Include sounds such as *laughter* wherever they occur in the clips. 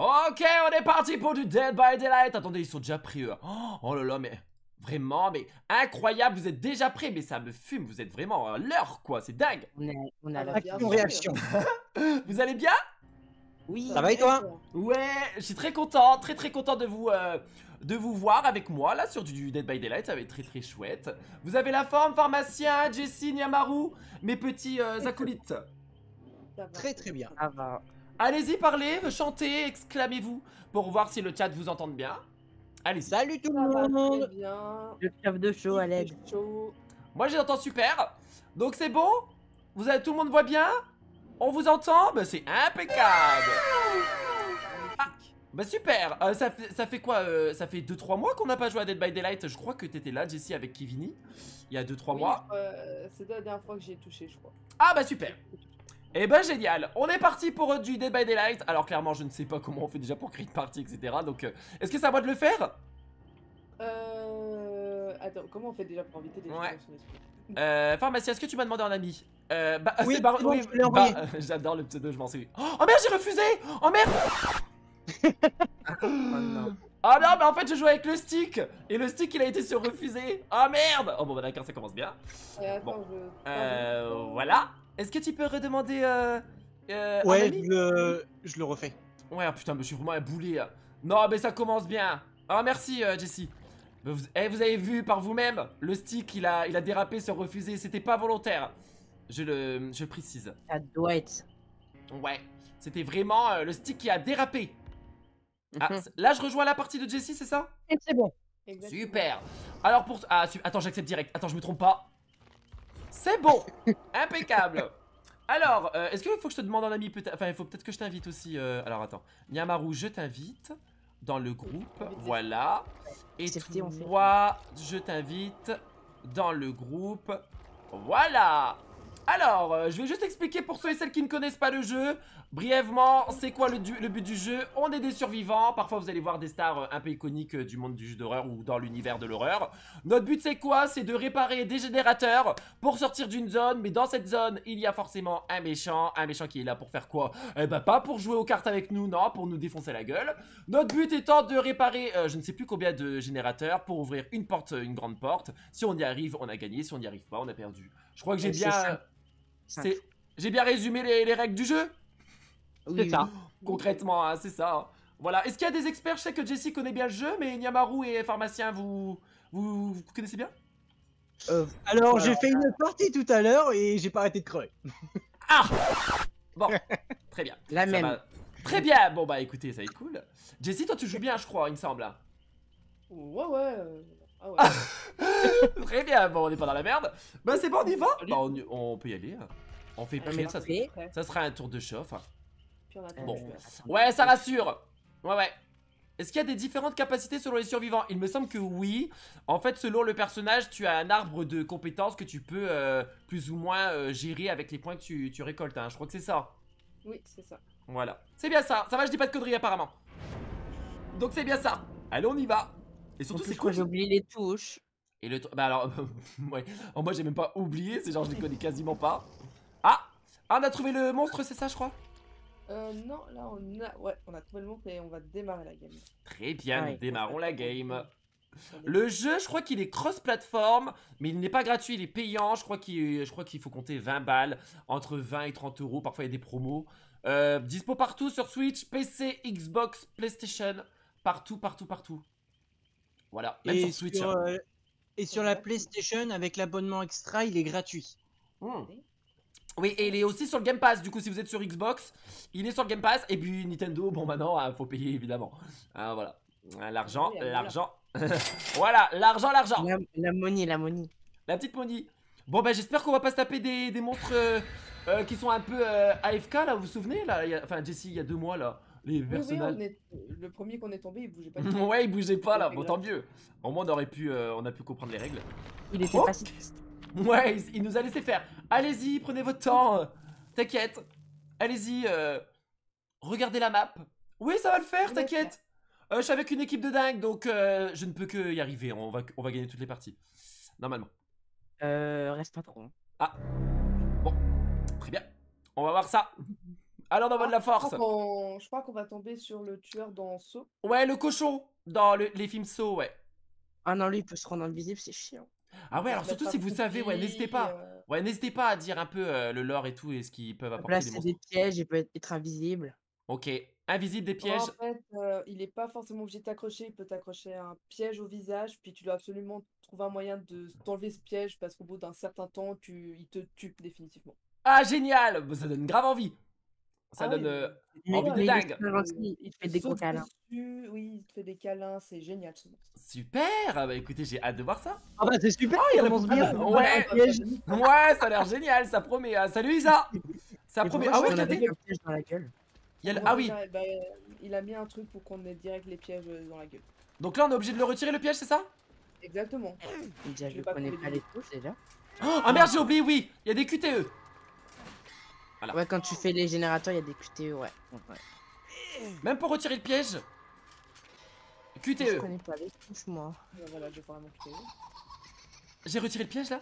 Ok, on est parti pour du Dead by Daylight. Attendez, ils sont déjà prêts, eux. Oh, oh là là, mais vraiment, mais incroyable. Vous êtes déjà prêts, mais ça me fume. Vous êtes vraiment à l'heure, quoi. C'est dingue. On a, on a la... Action, réaction. *laughs* Vous allez bien? Oui. Ça va et toi? Ouais, je suis très content, très très content de vous, euh, de vous voir avec moi là sur du Dead by Daylight, ça va être très très chouette. Vous avez la forme, pharmacien, Jessie, Nyamaru, mes petits euh, *laughs* acolytes. Ça va. Très très bien. Ça va. Allez-y, parlez, chantez, exclamez-vous pour voir si le chat vous entende bien. Allez-y. Salut tout le monde très bien. Le chef de show chaud. Moi j'entends super. Donc c'est bon? Vous avez, Tout le monde voit bien? On vous entend? Bah c'est impeccable Magnifique. Bah super Euh, ça, fait, ça fait quoi euh, Ça fait 2-3 mois qu'on n'a pas joué à Dead by Daylight Je crois que t'étais là Jessie avec Kivini Il y a 2-3 Oui, mois euh, c'est la dernière fois que j'ai touché, je crois. Ah bah super Eh ben génial On est parti pour euh, du Dead by Daylight Alors clairement je ne sais pas comment on fait déjà pour créer une partie etc Donc euh, est-ce que c'est à moi de le faire? Euh... Attends, comment on fait déjà pour inviter des gens Ouais. son esprit? Euh, pharmacien, est-ce que tu m'as demandé en ami? Euh, bah, Oui, c'est bon, oui, je bah, *laughs* J'adore le pseudo, je m'en souviens. Oh, oh merde, j'ai refusé Oh merde *laughs* Oh non. Oh non, mais en fait, je jouais avec le stick Et le stick, il a été sur refusé Oh merde Oh bon, bah d'accord, ça commence bien. Euh, attends, Bon. je... Euh, voilà. Est-ce que tu peux redemander euh, euh, Ouais, ami? je le... je le refais. Ouais, ah, putain, mais je suis vraiment un boulet. Non, mais ça commence bien. Ah, merci, euh, Jessie. Vous, eh, vous avez vu par vous-même, le stick, il a, il a dérapé sur refusé. C'était pas volontaire. Je le, je le précise. Ça doit être. Ouais, c'était vraiment euh, le stick qui a dérapé. Ah, Mhm. là, je rejoins la partie de Jessie, c'est ça? C'est bon. Exactement. Super. Alors pour... Ah, su- attends, j'accepte direct. Attends, je me trompe pas. C'est bon. Impeccable. Alors, euh, est-ce qu'il faut que je te demande un ami peut-être Enfin, il faut peut-être que je t'invite aussi. euh, Alors, attends. Nyamaru, je t'invite dans le groupe. Voilà. Et toi, je t'invite dans le groupe. Voilà. Alors, euh, je vais juste expliquer pour ceux et celles qui ne connaissent pas le jeu. Brièvement, c'est quoi le, du- le but du jeu? On est des survivants. Parfois, vous allez voir des stars euh, un peu iconiques euh, du monde du jeu d'horreur ou dans l'univers de l'horreur. Notre but, c'est quoi? C'est de réparer des générateurs pour sortir d'une zone. Mais dans cette zone, il y a forcément un méchant. Un méchant qui est là pour faire quoi? Eh ben, pas pour jouer aux cartes avec nous, non, pour nous défoncer la gueule. Notre but étant de réparer, euh, je ne sais plus combien de générateurs pour ouvrir une porte, une grande porte. Si on y arrive, on a gagné. Si on n'y arrive pas, on a perdu. Je crois que j'ai c'est bien, j'ai bien résumé les, les règles du jeu? Oui, C'est ça. *gasps* Concrètement, hein, c'est ça. Voilà. Est-ce qu'il y a des experts? Je sais que Jessie connaît bien le jeu, mais Nyamaru et Pharmacien, vous, vous, vous connaissez bien? Euh, Alors, j'ai fait une partie tout à l'heure et j'ai pas arrêté de crever. Ah Bon, *laughs* très bien. la Ça même. Très bien. Bon bah écoutez, ça va être cool. Jessie, toi tu joues bien, je crois, il me semble. Ouais, ouais. euh, Ah ouais. *laughs* Très bien. Bon, on est pas dans la merde. Bah c'est bon, on y va. Bah, on, peut y aller. On fait prêt, ça, ça sera un tour de chauffe. Puis on attend. Bon. Attends. Ouais, ça rassure. Ouais, ouais. Est-ce qu'il y a des différentes capacités selon les survivants? Il me semble que oui. En fait, selon le personnage, tu as un arbre de compétences que tu peux euh, plus ou moins euh, gérer avec les points que tu, tu récoltes. hein. Je crois que c'est ça. Oui, c'est ça. Voilà. C'est bien ça. Ça va, je dis pas de conneries apparemment. Donc c'est bien ça. Allez, on y va. Et surtout, c'est quoi j'ai oublié les touches. Et le... Bah alors... *laughs* ouais. Oh, moi, j'ai même pas oublié. C'est genre, je les connais quasiment pas. Ah Ah, on a trouvé le monstre, c'est ça, je crois? Euh, non, là, on a... Ouais, on a trouvé le monstre et on va démarrer la game. Très bien, Ouais. nous démarrons la game. Le jeu, je crois qu'il est cross-platform, mais il n'est pas gratuit, il est payant. Je crois qu'il je crois qu'il faut compter 20 balles, entre 20 et 30 euros. Parfois, il y a des promos. Euh, dispo partout sur Switch, PC, Xbox, PlayStation. Partout, partout, partout. Voilà, même Et sur Switch. sur, hein. euh, et sur la PlayStation, avec l'abonnement extra, il est gratuit. Hmm. Oui, et il est aussi sur le Game Pass. Du coup, si vous êtes sur Xbox, il est sur le Game Pass. Et puis Nintendo, bon, maintenant, il faut payer évidemment. Ah, voilà. Ah, L'argent, Oui, l'argent. *laughs* voilà, l'argent, l'argent. La, la money, la money. La petite Pony. Bon, bah, j'espère qu'on va pas se taper des, des monstres euh, euh, qui sont un peu euh, AFK, là, vous vous souvenez là? Il y a- Enfin, Jessie, il y a deux mois, là. Les Oui, oui, personnages. on est... Le premier qu'on est tombé, il bougeait pas. *laughs* ouais, il bougeait pas, là. Bon, tant mieux. Au moins, on aurait pu, euh, on a pu comprendre les règles. Il était Oh. pacifiste. *laughs* Ouais, il, nous a laissé faire. Allez-y, prenez votre temps. T'inquiète. Allez-y, euh, regardez la map. Oui, ça va le faire, t'inquiète. Euh, je suis avec une équipe de dingue, donc euh, je ne peux que y arriver. On va, on va gagner toutes les parties. Normalement. Euh, reste pas trop. hein. Bon, très bien. On va voir ça. Alors on envoie de la force. Je crois qu'on va tomber sur le tueur dans Saut. Ouais, le cochon dans le- les films So, ouais. Ah non, lui, il peut se rendre invisible, c'est chiant. Ah ouais, alors On a surtout si vous savez, ouais, n'hésitez pas. euh, Ouais, n'hésitez pas à dire un peu euh, le lore et tout et ce qu'ils peuvent apporter c'est monstres. des pièges, il peut être- invisible. Ok, invisible des En pièges. fait, euh, il est pas forcément obligé de t'accrocher, il peut t'accrocher un piège au visage, puis tu dois absolument trouver un moyen de t'enlever ce piège parce qu'au bout d'un certain temps, tu... il te tue définitivement. Ah génial, Bah, ça donne grave envie. Ça Ah donne oui, euh, Envie de dingue. il te fait des gros câlins. dessus, oui, il te fait des câlins, c'est génial ce monstre. super. Ah bah écoutez, j'ai hâte de voir ça. Ah bah c'est super, il y a il commence bien. Ah bah, ouais. Ah, bah. Ouais, ça a l'air génial, ça promet. Ah, salut Isa. *laughs* Ça Et promet. Ah ouais, regardez. un piège dans la gueule. il y a le- On Ah oui. déjà- bah, il a mis un truc pour qu'on ait direct les pièges euh, dans la gueule. Donc là, on est obligé de le retirer le piège, c'est ça? Exactement. Déjà, Je je connais pas de les touches déjà. Oh, Ah merde, j'ai oublié, oui. Il y a des QTE. Voilà. Ouais, quand tu fais les générateurs, il y a des QTE, ouais. ouais. Même pour retirer le piège. Je QTE. connais pas les touches, moi. Bon, voilà, je vais vraiment quitter. J'ai retiré le piège là?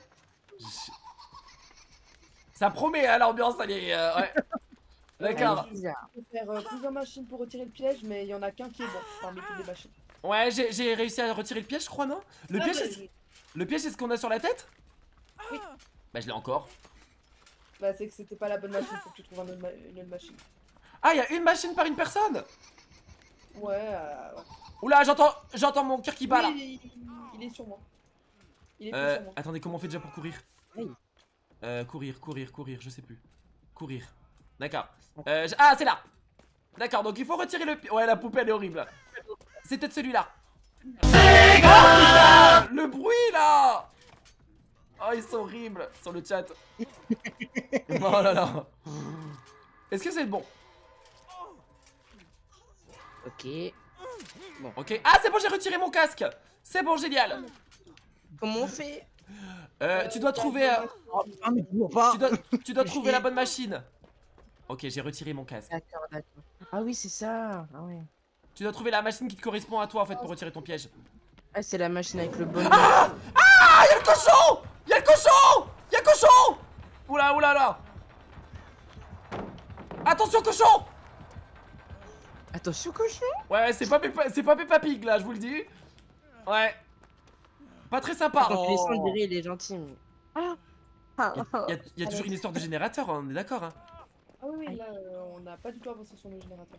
Ça promet à l'ambiance, elle est. euh, ouais. *laughs* D'accord. Il faut faire euh, plusieurs machines pour retirer le piège, mais il y en a qu'un qui est bon parmi toutes les machines. Ouais, j'ai réussi à retirer le piège, je crois, non? Le Ah, piège, bah, c'est le piège, c'est ce qu'on a sur la tête? Oui. Bah, je l'ai encore. Bah, c'est que c'était pas la bonne machine, faut que tu trouves un autre ma- une autre machine. Ah, il y a une machine par une personne? Ouais, euh, ouais. Oula, j'entends j'entends mon cœur qui bat là. Oui, il, il est sur moi. Il est plus Euh, sur moi. attendez, comment on fait déjà pour courir? Oui. Euh, courir, courir, courir, je sais plus. Courir. D'accord. Euh, j- ah, c'est là D'accord, donc il faut retirer le... Ouais, la poupée, elle est horrible. C'est peut-être celui-là. Le bruit, là Oh, ils sont horribles sur le chat. *laughs* Oh là là. Est-ce que c'est bon? Ok. Ok. Ah, c'est bon, j'ai retiré mon casque C'est bon, génial Comment on fait? Euh, tu dois trouver... euh, Ah mais pas. tu dois, tu dois *laughs* trouver la bonne machine. Ok, j'ai retiré mon casque. D'accord, d'accord. Ah oui, c'est ça. Ah ouais. Tu dois trouver la machine qui te correspond à toi en fait pour retirer ton piège. Ah, c'est la machine avec le bon. Ah cochon Y'a le cochon Y'a le cochon Oula oula là Attention cochon Attention, cochon. Ouais c'est pas Peppa- c'est pas Peppa Pig là je vous le dis. Ouais. Pas très sympa. On dirait il est gentil. Mais... Ah. Ah, Y a, ah. y a- toujours une histoire de générateur, hein, on est d'accord hein. Ah oui, oui, là, euh, on n'a pas du tout avancé sur le générateur.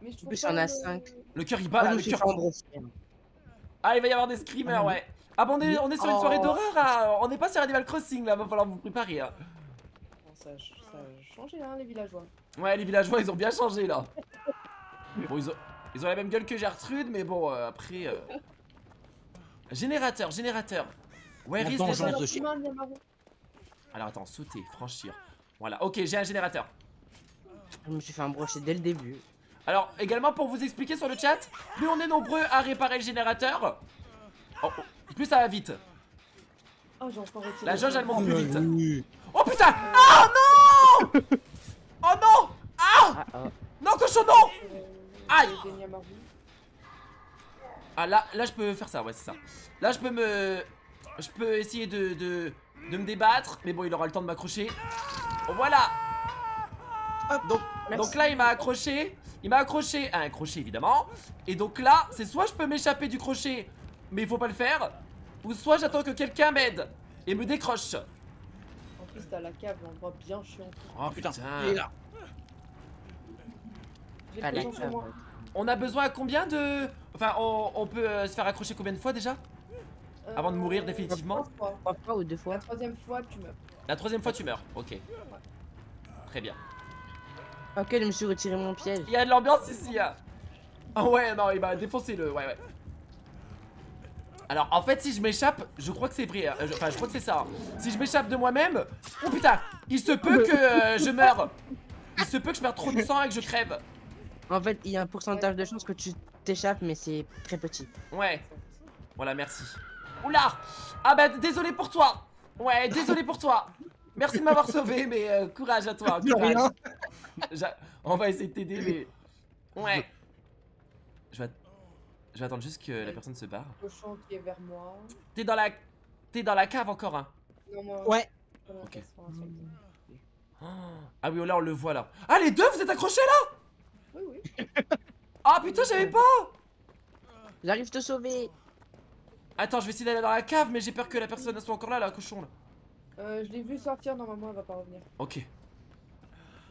Mais je trouve plus, il en a le- cinq. Le cœur il bat Ah, là, me le cœur. embrasser. Ah il va y avoir des screamers Ah, ouais. Ah bon on est, on est sur une soirée Oh. d'horreur hein. On n'est pas sur Animal Crossing là, va falloir vous préparer hein. Bon, ça, a ch- ça a changé, hein, les villageois. Ouais, les villageois, ils ont bien changé là. Bon, ils ont, ils ont la même gueule que Gertrude, mais bon, euh, après. euh, Générateur, générateur. Where is the. Alors attends, sauter, franchir. Voilà, ok, j'ai un générateur. Je me suis fait embrocher dès le début. Alors, également pour vous expliquer sur le chat, plus on est nombreux à réparer le générateur, oh, oh, plus ça va vite. Oh, j'ai enfin retiré. La jauge, elle monte plus vite. Oh putain Ah non Oh non Ah Ah, ah. Non, cochon, non Aïe. Ah là, là je peux faire ça, ouais c'est ça. Là je peux me... Je peux essayer de, de, de me débattre, mais bon il aura le temps de m'accrocher. Oh, voilà donc, donc là il m'a accroché, il m'a accroché à un crochet évidemment. Et donc là, c'est soit je peux m'échapper du crochet, mais il faut pas le faire, ou soit j'attends que quelqu'un m'aide et me décroche. En plus, t'as la cave, l'endroit bien chiant. Oh Putain, il est là. J'ai Ah, la cave. On a besoin à combien de... Enfin, on, on peut euh, se faire accrocher combien de fois déjà? Avant de mourir Euh, définitivement trois fois. Trois fois ou deux fois? La troisième fois, tu meurs. La troisième fois tu meurs, ok. Très bien. Ok, je me suis retiré mon piège. Il y a de l'ambiance ici. hein. Ah ouais, non, il m'a défoncé le. Ouais, ouais. Alors, en fait, si je m'échappe, je crois que c'est vrai. hein. Je- Enfin, je crois que c'est ça. hein. Si je m'échappe de moi-même, oh putain, il se peut que euh, je meure. Il se peut que je perde trop de sang et que je crève. En fait, il y a un pourcentage de chance que tu t'échappes, mais c'est très petit. Ouais, voilà, merci. Oula Ah bah, désolé pour toi. Ouais, désolé pour toi. Merci de m'avoir sauvé, mais euh, courage à toi. Courage. J'a- On va essayer de t'aider, mais. Ouais. Je vais... je vais attendre juste que la personne se barre. Cochon qui est vers moi. T'es dans la. T'es dans la cave encore, hein. Non, moi. Ouais. Ok. Ah oui, là on le voit là. Ah les deux, vous êtes accrochés là? Oui, oui. *laughs* Ah putain, j'avais pas J'arrive te sauver. Attends, je vais essayer d'aller dans la cave, mais j'ai peur que la personne soit encore là, la cochon là. Euh, je l'ai vu sortir, normalement elle va pas revenir. Ok,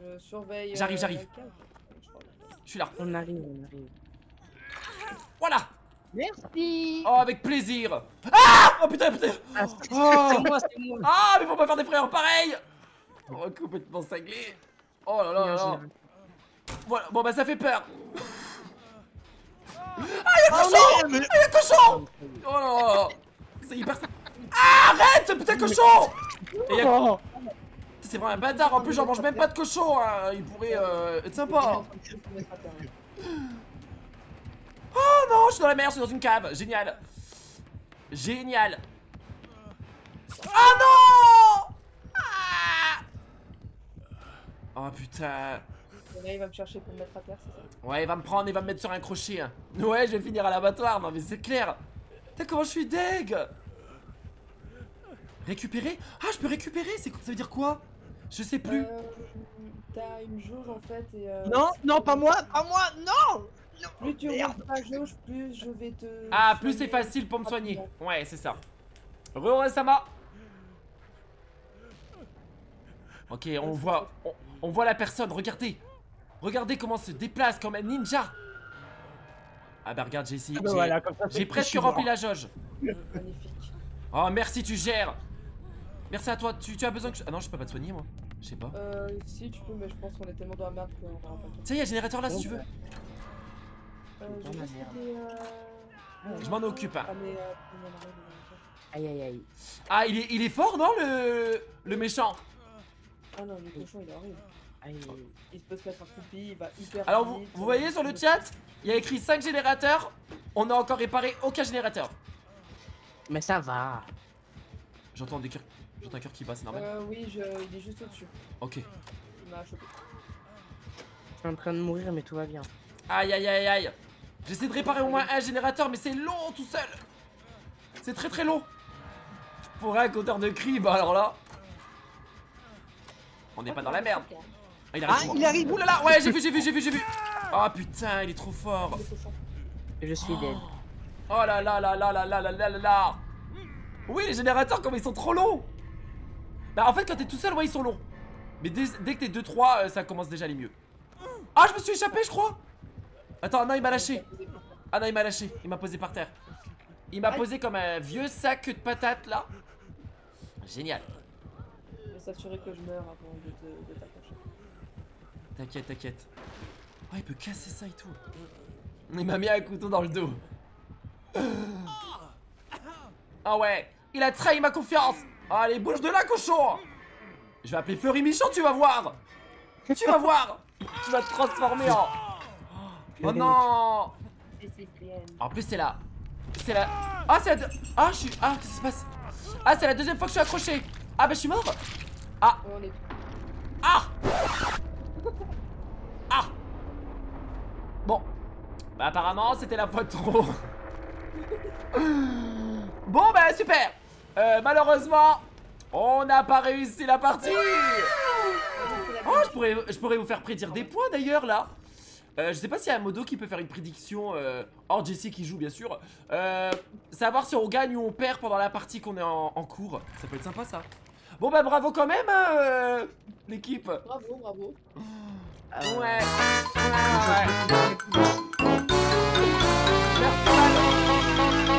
Je surveille. J'arrive, euh, j'arrive. je suis là. On arrive, on arrive. Voilà. Merci. Oh, avec plaisir. Ah Oh putain, putain. Ah, Oh. c'est moi, c'est moi. Ah, mais faut pas faire des frères pareil Oh, complètement cinglé. Oh là là là là. Voilà, bon bah ça fait peur. Ah, y'a cochon. mais- Ah, y'a cochon. Oh là là là C'est hyper... Ah, arrête, putain cochon. Oh. C'est vraiment un bâtard, en plus j'en mange même pas de cochon hein. Il pourrait euh, être sympa Oh non, je suis dans la mer, je suis dans une cave Génial Génial Oh non Ah Oh putain Et là, il va me chercher pour me mettre à terre, c'est ça Ouais, il va me prendre, il va me mettre sur un crochet. hein. Ouais, je vais finir à l'abattoir, non mais c'est clair. Putain, comment je suis deg Récupérer Ah, je peux récupérer c'est Ça veut dire quoi? Je sais plus. Euh, T'as une jauge en fait et. euh, Non, non, pas moi, pas moi, non Plus tu roules ta jauge, plus je vais te. ah, plus c'est facile pour me soigner. Ouais, c'est ça. Re Sama. Ok, on voit, on, on voit la personne. Regardez, regardez comment se déplace comme un ninja. Ah bah regarde, j'ai essayé. Ah bah j'ai- voilà, presque rempli la jauge. Magnifique. Oh merci tu gères Merci à toi, tu, tu as besoin que je... Ah non je peux pas te soigner moi Je sais pas Euh, si tu peux, mais je pense qu'on est tellement dans la merde qu'on aura pas. Tiens y'a un générateur là si tu veux Je m'en occupe hein. Ah. Euh. Aïe, aïe, aïe. Ah il est, il est fort non le... Le méchant? Ah non, le cochon il est horrible. Aïe. Il peut se mettre un coupi, il va hyper Alors vous, vite, vous euh, voyez sur le chat Il y a écrit 5 générateurs On n'a encore réparé aucun générateur Mais ça va. J'entends des cœurs J'entends un cœur qui bat c'est normal Euh, oui, je... il est juste au-dessus. Ok Il m'a chopé. Je suis en train de mourir, mais tout va bien. Aïe aïe aïe aïe J'essaie de réparer au moins un générateur mais c'est long tout seul C'est très très long Pour un compteur de cri bah alors là On n'est pas dans la merde Ah, il arrive Ah, il arrive. Ouh là là, ouais, j'ai vu, j'ai vu, j'ai vu, j'ai vu. Oh putain, il est trop fort. Je suis dead. Oh là là là là là là là là là là. Oui, les générateurs, comme ils sont trop longs. Bah, en fait, quand t'es tout seul, ouais, ils sont longs. Mais dès, dès que t'es 2-3, euh, ça commence déjà à aller mieux. Ah, je me suis échappé, je crois. Attends, non, il m'a lâché. Ah non, il m'a lâché. Il m'a posé par terre. Il m'a posé comme un vieux sac de patates là. Génial. Je vais s'assurer que je meurs avant de te- de t'accrocher. T'inquiète, t'inquiète. Oh, il peut casser ça et tout. Il m'a mis un couteau dans le dos. Ah ouais, il a trahi ma confiance. Allez, bouge de là, cochon. Je vais appeler Fleury Michon, tu vas voir. Tu vas voir. Tu vas te transformer en. Oh non. En plus, c'est là. C'est la. Ah, c'est la. deux- Ah, je suis. Ah, qu'est-ce qui se passe? Ah, c'est la deuxième fois que je suis accroché. Ah, bah, je suis mort. Est Ah Ah Bon. Bah apparemment c'était la fois de trop. bon bah super Euh, Malheureusement, on n'a pas réussi la partie Oh, je pourrais, je pourrais vous faire prédire des points d'ailleurs là euh, je sais pas s'il y a un modo qui peut faire une prédiction euh, hors Jessie qui joue bien sûr euh, Savoir si on gagne ou on perd pendant la partie qu'on est en, en cours Ça peut être sympa ça Bon bah bravo quand même hein, euh, l'équipe Bravo, bravo. Euh, Ouais.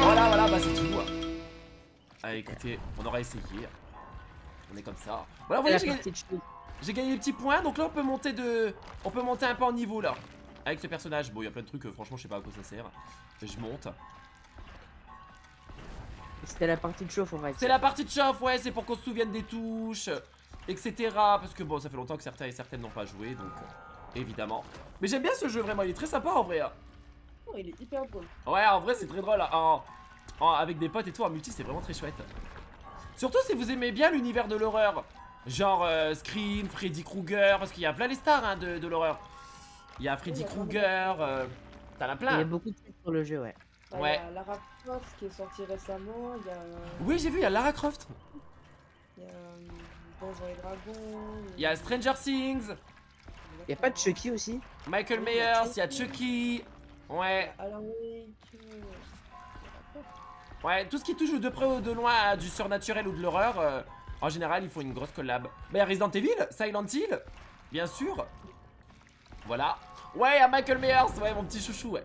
Voilà, voilà, bah c'est tout. Ah, écoutez, on aura essayé. On est comme ça. Voilà, vous voyez, j'ai gagné des petits points, donc là on peut monter de, on peut monter un peu en niveau là. Avec ce personnage, bon, il y a plein de trucs. euh, franchement, je sais pas à quoi ça sert. Je monte. C'était la partie de chauffe, on va C'est la partie de chauffe, ouais, c'est pour qu'on se souvienne des touches, etc. Parce que bon, ça fait longtemps que certains et certaines n'ont pas joué, donc euh, évidemment. Mais j'aime bien ce jeu, vraiment, il est très sympa en vrai. hein. Oh, il est hyper drôle. Ouais, en vrai, c'est très drôle. En, en- avec des potes et tout, en multi, c'est vraiment très chouette. Surtout si vous aimez bien l'univers de l'horreur. Genre euh, Scream, Freddy Krueger, parce qu'il y a plein les stars hein, de, de l'horreur. Il y a Freddy Oui, il plein Krueger, euh, t'en as Il y a plein. beaucoup de trucs sur le jeu, ouais. Ah, Ouais. Il y a Lara Croft qui est sortie récemment. Il y a. Oui, j'ai vu, il y a Lara Croft. Il y a. euh, Donjons et Dragons. Il y a Stranger Things, Y a pas de Chucky aussi Michael Myers, il y a Chucky. Ouais, Wake. euh, ouais, tout ce qui touche de près ou de loin à du surnaturel ou de l'horreur, euh, en général, il faut une grosse collab. Mais il y a Resident Evil, Silent Hill, bien sûr. Voilà. Ouais, il y a Michael Myers, ouais, mon petit chouchou, ouais.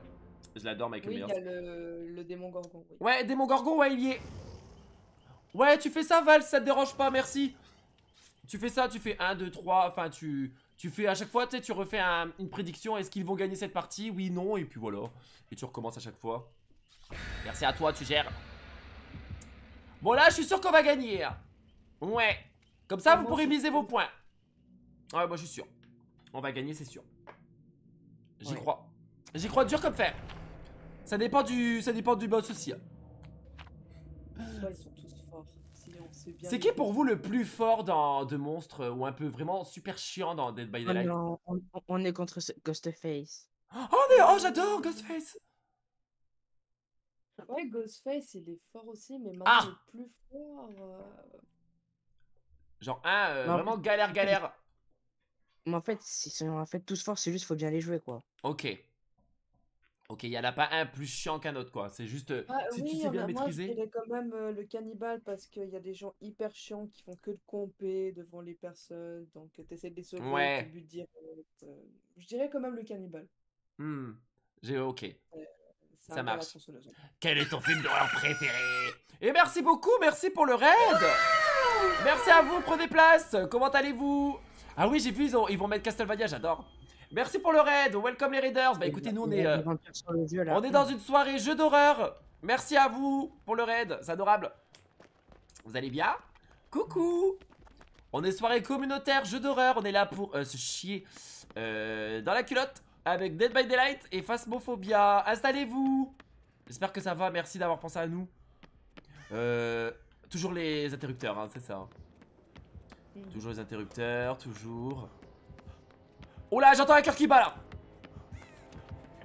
Je l'adore, Michael Oui, il Myers. y a le, le démon Gorgon. Oui. Ouais, Démon Gorgon, ouais, il y est. Ouais, tu fais ça, Val, ça te dérange pas, merci. Tu fais ça, tu fais 1, 2, 3, enfin, tu, tu fais à chaque fois, tu sais, tu refais un- une prédiction, est-ce qu'ils vont gagner cette partie? Oui, non, et puis voilà. Et tu recommences à chaque fois. Merci à toi, tu gères. Bon, là, je suis sûr qu'on va gagner. hein. Ouais. Comme ça, Ah, vous pourrez miser vos points. Ouais, moi, je suis sûr. On va gagner, c'est sûr. J'y Ouais. crois. J'y crois dur comme fer. Ça dépend du, ça dépend du boss aussi. hein. Soit ils sont tous forts. Si on sait bien C'est qui pour vous le plus fort dans de monstres ou un peu vraiment super chiant dans Dead by Oh Daylight? non, on, on est contre ce- Ghostface. Oh, mais oh j'adore Ghostface Ouais, Ghostface, il est fort aussi, mais maintenant Ah le plus fort. euh, Genre un euh, Non, vraiment galère galère. Mais en fait, ils sont en fait tous forts, c'est juste faut bien les jouer quoi. Ok. Ok, il y en a pas un plus chiant qu'un autre quoi. C'est juste euh, Ah, si oui, tu il y sais en bien a- le moi je maîtriser. dirais quand même euh, le cannibale parce qu'il y a des gens hyper chiants qui font que le compter devant les personnes, donc tu essaies de les sauver, Ouais. tu butes direct, euh, je dirais quand même le cannibale. Hmm. J'ai ok. Ça marche. Quel est ton film d'horreur préféré? Et merci beaucoup, merci pour le raid. Merci à vous, prenez place. Comment allez-vous? Ah oui, j'ai vu, ils, ont- ils vont mettre Castlevania, j'adore. Merci pour le raid, welcome les raiders. Bah écoutez, nous on est, euh, on est dans une soirée jeu d'horreur. Merci à vous pour le raid, c'est adorable. Vous allez bien? Coucou. On est soirée communautaire jeu d'horreur, on est là pour euh, se chier euh, dans la culotte avec Dead by Daylight et Phasmophobia. Installez-vous J'espère que ça va, merci d'avoir pensé à nous. Euh, toujours les interrupteurs, hein, c'est ça. Mm. Toujours les interrupteurs, toujours. Oh là, j'entends un cœur qui bat là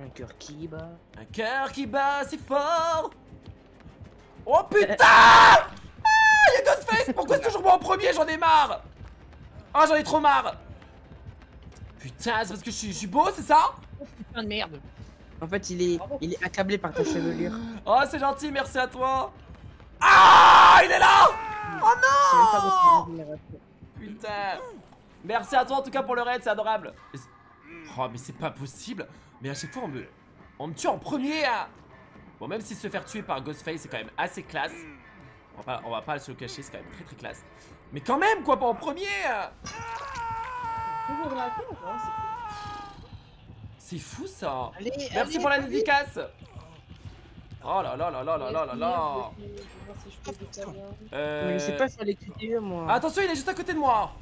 Un cœur qui bat. Un cœur qui bat si fort Oh *laughs* putain Ah Y'a Ghostface Pourquoi c'est toujours moi en premier? J'en ai marre Ah j'en ai trop marre Putain, c'est parce que je suis, je suis beau, c'est ça Putain de merde. En fait, il est, il est accablé par ta chevelure. Oh c'est gentil, merci à toi Ah Il est là Oh non. Putain Merci à toi en tout cas pour le raid, c'est adorable Oh mais c'est pas possible Mais à chaque fois on me, on me tue en premier hein. Bon même si se faire tuer par Ghostface c'est quand même assez classe on va, pas, on va pas se le cacher, c'est quand même très très classe Mais quand même quoi, pas en premier hein. Toujours la terre, hein, c'est C'est fou ça Allez, Merci allez, pour la allez. dédicace Oh là là là là là là là là si bien. Euh... Mais je sais pas faire les QTE moi. Attention, il est juste à côté de moi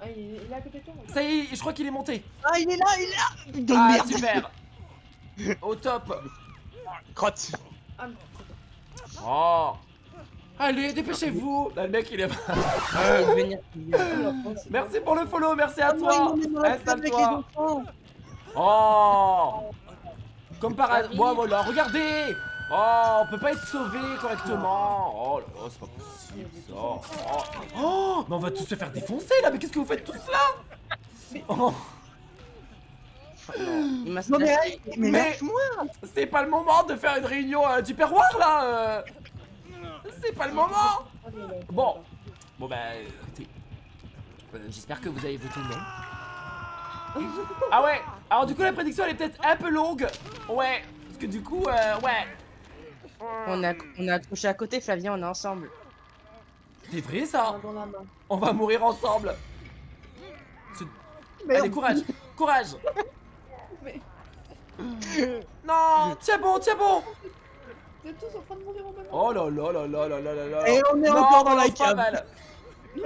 Ah, il est, il est à côté de toi. Ça y est, je crois qu'il est monté Ah, il est là, il est là. Ah merde. super *laughs* Au top Crotte. Ah, non, c'est bon. Oh Allez, dépêchez-vous. Là, Le mec, il est... Ah, Merci pour le follow, merci à Ah, toi. Installe-toi. Oh. Comme par hasard... Bon, voilà, regardez. Oh, on peut pas être sauvé correctement. Oh là là, c'est pas possible, ça. Oh, oh. Mais on va tous se faire défoncer, là. Mais qu'est-ce que vous faites tous là? Oh. Il m'a Non, mais, mais, Mais- lâche-moi. C'est pas le moment de faire une réunion euh, du perroir, là euh. C'est pas le moment Bon. Bon bah écoutez, euh, j'espère que vous avez voté non. *laughs* Ah ouais, alors du coup la prédiction elle est peut-être un peu longue. Ouais, parce que du coup, euh, ouais. On a, on a accroché à côté, Flavien, on est ensemble. C'est vrai ça. On va mourir ensemble. Merde. Allez, courage, courage. *laughs* Mais Non, tiens bon, tiens bon. Vous êtes tous en train de mourir en même temps. Oh là là là là là là là là. Et on est non, encore dans la cave.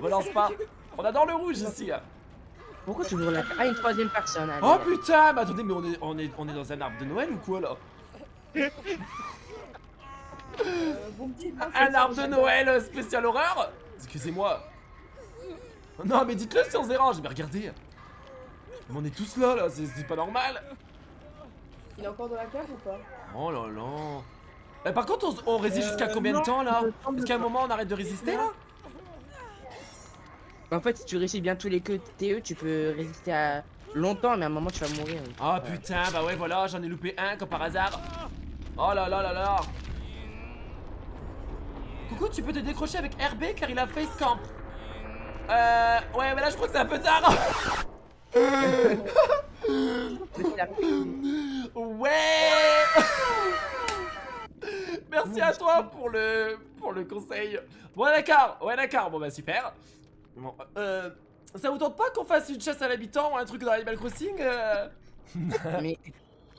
Relance pas. On adore le rouge ici. Pourquoi toujours la Ah, une troisième personne. allez. Oh putain, mais attendez, mais on est, on est, on est dans un arbre de Noël ou quoi là? Euh, c'est Un arbre de. Noël spécial horreur? Excusez-moi. Non mais dites-le si on se dérange, mais regardez. Mais on est tous là là, c'est c'est pas normal. Il est encore dans la cave ou pas? Oh là là. Par contre, on, on résiste Euh, jusqu'à combien non, de temps là Est-ce qu'à un moment on arrête de résister là En fait, si tu réussis bien tous les queues TE, tu peux résister à longtemps, mais à un moment, tu vas mourir. oui. Oh putain, bah ouais, voilà, j'en ai loupé un comme par hasard. Oh là là là là. Coucou, tu peux te décrocher avec RB car il a face camp. Euh, ouais, mais là je crois que c'est un peu tard. *laughs* *laughs* Ouais. *laughs* Merci à toi pour le pour le conseil. Bon d'accord, ouais d'accord, bon bah super. Bon, euh, ça vous tente pas qu'on fasse une chasse à l'habitant ou un truc dans Animal Crossing euh *laughs* Mais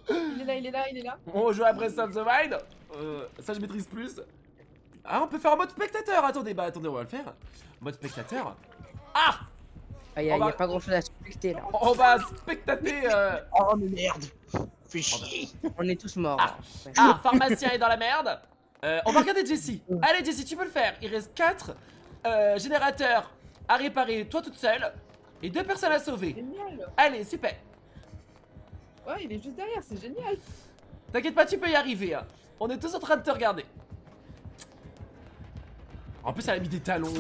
Il est là, il est là, il est là. On joue à Breath of the Wild Euh, Ça je maîtrise plus. Ah on peut faire en mode spectateur, attendez, bah attendez on va le faire. Mode spectateur. Ah il n'y a, On va- y a pas grand chose à suspecter là. On va spectater euh... Oh mais merde Fais chier On est tous morts. Ah. Ouais. Ah, pharmacien est dans la merde. Euh, on va regarder Jessie. Allez Jessie, tu peux le faire. Il reste 4 générateurs à réparer, toi toute seule. Et deux personnes à sauver. Génial. Allez, super. Ouais, il est juste derrière, c'est génial. T'inquiète pas, tu peux y arriver. hein. On est tous en train de te regarder. En plus, elle a mis des talons.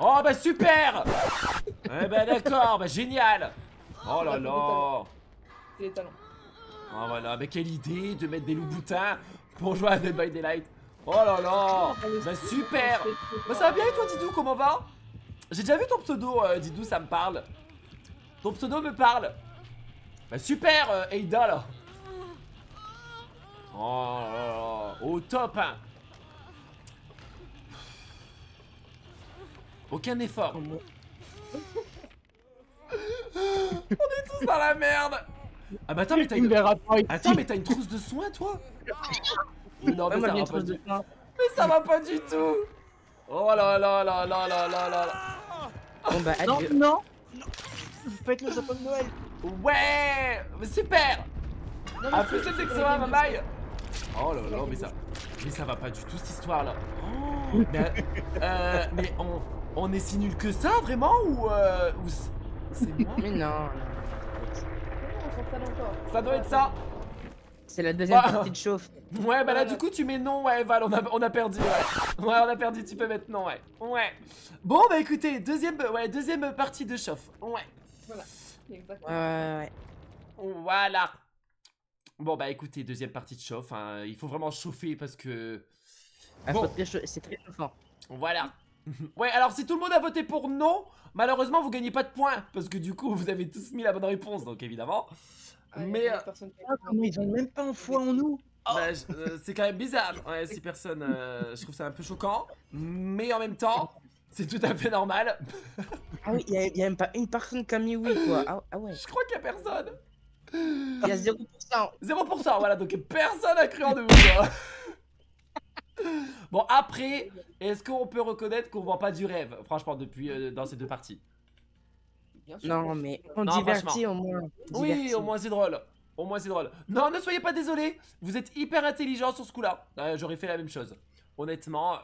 Oh, bah super Eh bah d'accord, bah génial Oh là là C'est les talents. Oh voilà, mais quelle idée de mettre des loups boutins pour jouer à Dead by Daylight. Oh là là Bah super Bah ça va bien et toi Didou, comment va? J'ai déjà vu ton pseudo euh, Didou, ça me parle. Ton pseudo me parle. Bah super euh, Eida là. Oh là là, au top hein. Aucun effort. *laughs* Tous dans la merde ah bah attends, mais t'as une... Attends, mais t'as une trousse de soins, toi? *laughs* Non, mais ça va pas du tout. Mais ça va pas du tout! Oh là là là là là là là Bon bah, non, non. Faites le sapin de Noël. Ouais super. A plus de que ça va, bye Oh là là, mais ça... Mais ça va pas du tout, cette histoire-là *laughs* mais, euh, mais on, est si nul que ça, vraiment Ou... Euh, c'est moi? Mais non. Ça doit être ça C'est la deuxième Ah. partie de chauffe. *laughs* Ouais bah là du coup tu mets non ouais Val on a, on a perdu ouais Ouais on a perdu tu peux mettre non ouais Ouais Bon bah écoutez deuxième ouais deuxième partie de chauffe Ouais Exactement. Ouais, ouais, ouais. Voilà. Bon bah écoutez, deuxième partie de chauffe. hein. Il faut vraiment chauffer parce que... Ah, Bon. C'est très chauffant. Voilà. *laughs* ouais, alors si tout le monde a voté pour non, malheureusement vous gagnez pas de points. Parce que du coup vous avez tous mis la bonne réponse, donc évidemment. Ah, Mais... euh, a- Ah, comment ils ont même pas en foi en nous bah, je- euh, c'est quand même bizarre. Ouais, si personne... euh, je trouve ça un peu choquant. Mais en même temps, c'est tout à fait normal. Ah oui, il y, a- y a même pas une personne qui a mis oui, quoi. Ah, ah ouais. Je crois qu'il y a personne. Il y a 0%. 0%, voilà, donc personne a cru en nous. quoi. *laughs* bon, après, est-ce qu'on peut reconnaître qu'on vend pas du rêve, franchement, depuis euh, dans ces deux parties? Bien sûr. Non, mais on Non, divertit au moins. Oui, Divertit. au moins c'est drôle. Au moins c'est drôle. Non, ne soyez pas désolés, vous êtes hyper intelligent sur ce coup-là. Euh, j'aurais fait la même chose. Honnêtement,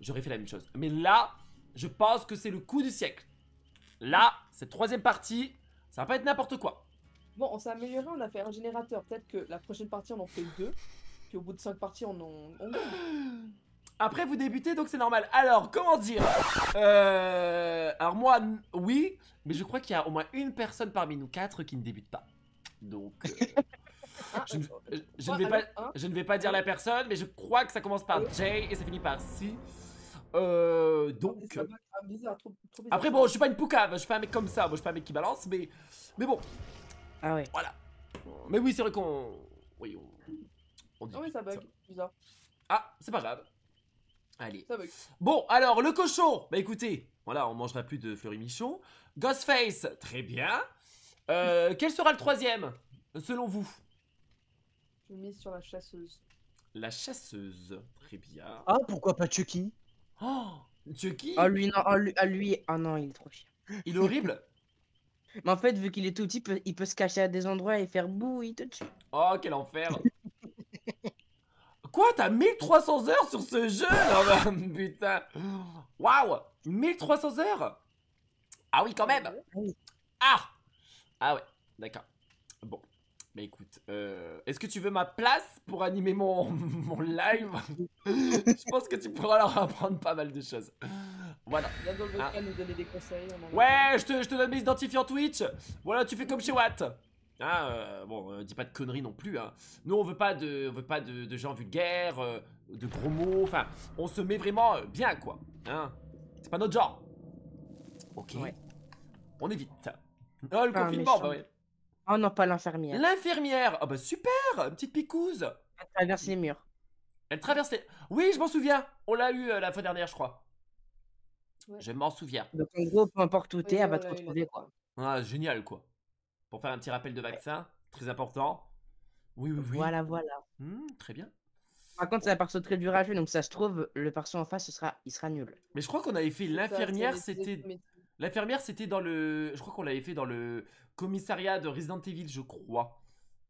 j'aurais fait la même chose. Mais là, je pense que c'est le coup du siècle. Là, cette troisième partie, ça va pas être n'importe quoi. Bon, on s'est amélioré, on a fait un générateur. Peut-être que la prochaine partie, on en fait deux. Puis au bout de cinq parties, on en. on. *gasps* Après, vous débutez, donc c'est normal. Alors, comment dire? Euh, Alors moi, oui, mais je crois qu'il y a au moins une personne parmi nous quatre qui ne débute pas. Donc, euh, *laughs* Ah, je, ne- je moi, ne vais pas, alors, un, je ne vais pas dire la personne, mais je crois que ça commence par J et ça finit par C. Euh, donc, ah, bizarre, trop, trop bizarre. après bon, je suis pas une poucave, je suis pas un mec comme ça, moi je suis pas un mec qui balance, mais, mais bon, Ah ouais. voilà. Mais oui, c'est vrai qu'on, oui, on, on dit. Ah oui, ça bug. Bizarre. Ah, c'est pas grave. Allez. Ça bug. Bon, alors, le cochon Bah écoutez, voilà, on mangera plus de Fleury Michon. Ghostface, très bien. Euh, *laughs* quel sera le troisième, selon vous? Je mise sur la chasseuse. La chasseuse, très bien. Ah, pourquoi pas Chucky? Oh Chucky? Ah lui, non, ah, lui, ah, lui, ah non, il est trop chiant. Il est horrible *laughs* Mais en fait, vu qu'il est tout petit, il peut, il peut se cacher à des endroits et faire bouh, il te tue. Oh, quel enfer *laughs* Quoi, t'as 1300 heures sur ce jeu Non, bah, *laughs* putain Waouh 1300 heures? Ah oui, quand même. Ah Ah ouais, d'accord. Bon, bah écoute, euh, est-ce que tu veux ma place pour animer mon, *laughs* mon live? *laughs* Je pense que tu pourras leur apprendre pas mal de choses. Voilà. Viens dans le Ah. vocal nous donner des conseils. on en a Ouais, je te, je te donne mes identifiants Twitch. Voilà, tu fais comme chez Watt. Ah, euh, bon, euh, dis pas de conneries non plus. Hein. Nous, on veut pas de, on veut pas de, de gens vulgaires, euh, de gros mots. Enfin, on se met vraiment euh, bien, quoi. Hein. C'est pas notre genre. Ok. Ouais. On évite. Oh, le Pas confinement, bah ouais. Oh non, pas l'infirmière. L'infirmière. Ah bah super, une petite picouse. Elle traverse les murs. Elle traverse les... Oui, je m'en souviens. On l'a eu euh, la fois dernière, je crois. Ouais. Je m'en souviens. Donc en gros, peu importe où Oui, t'es, elle va te retrouver quoi. Ah, génial, quoi. Pour faire un petit rappel de vaccin, très important. Oui, oui, oui. Voilà, voilà. Hmm, très bien. Par contre, c'est un perso très dur à jouer, donc ça se trouve, le perso en face, ce sera, il sera nul. Mais je crois qu'on avait fait l'infirmière, c'était... L'infirmière, c'était dans le... Je crois qu'on l'avait fait dans le commissariat de Resident Evil, je crois.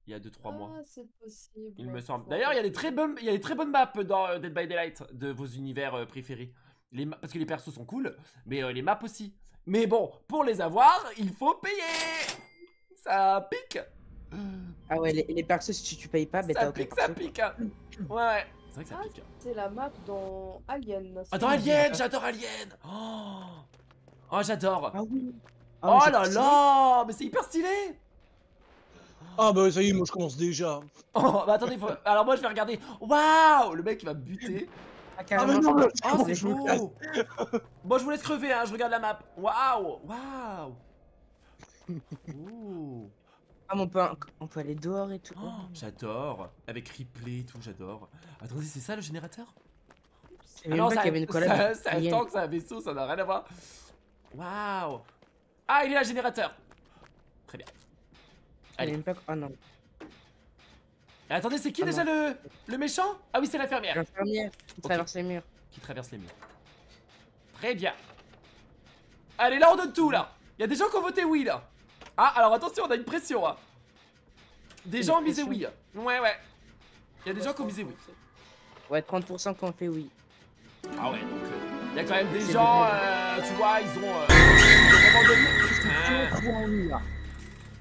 Il y a 2-3 mois. Ah, c'est possible. Il me semble. D'ailleurs, il y a des très bonnes, il y a des très bonnes maps dans euh, Dead by Daylight de vos univers euh, préférés. Les ma- parce que les persos sont cool, mais euh, les maps aussi. Mais bon, pour les avoir, il faut payer. Ça pique. Ah ouais, les, les persos, si tu, payes pas, ben t'as ça pique, ça pique. hein. Ouais, ouais. C'est vrai que ça Ah, pique. C'est la map dans Alien. Attends, ça Alien, j'adore Alien. Oh, oh j'adore. Ah oui. Ah Oh là là, mais c'est hyper stylé. Ah bah ça y est, moi je commence déjà. Oh, bah attendez, faut- alors moi je vais regarder. Waouh, le mec il va me buter. Ah, Ah carrément, mais non, je- mais- Oh, c'est beau. Bon, je vous laisse crever, hein, je regarde la map. Waouh, waouh. Ouh. Ah, mais on peut, on peut aller dehors et tout. Oh, j'adore. Avec replay et tout, j'adore. Attendez, c'est ça le générateur? Ah non, ça, y avait une collab. ça Alien. tank, c'est un vaisseau, ça n'a rien à voir. Waouh. Ah, il est là, le générateur. Très bien. Allez. même pas que- Oh non. Et attendez, c'est qui Ah déjà le, le méchant? Ah oui, c'est l'infirmière L'infirmière qui traverse les murs. qui traverse les murs. Très bien. Allez, là on donne tout là. Il y a des gens qui ont voté oui là. Ah, alors attention, on a une pression. Hein. Des gens ont misé oui. Ouais, ouais. Il y a des gens qui ont misé oui. Ouais, 30% qu'on fait oui. Ah ouais, donc euh, il y a quand même des gens, euh, tu vois, ils ont, euh, ils ont là.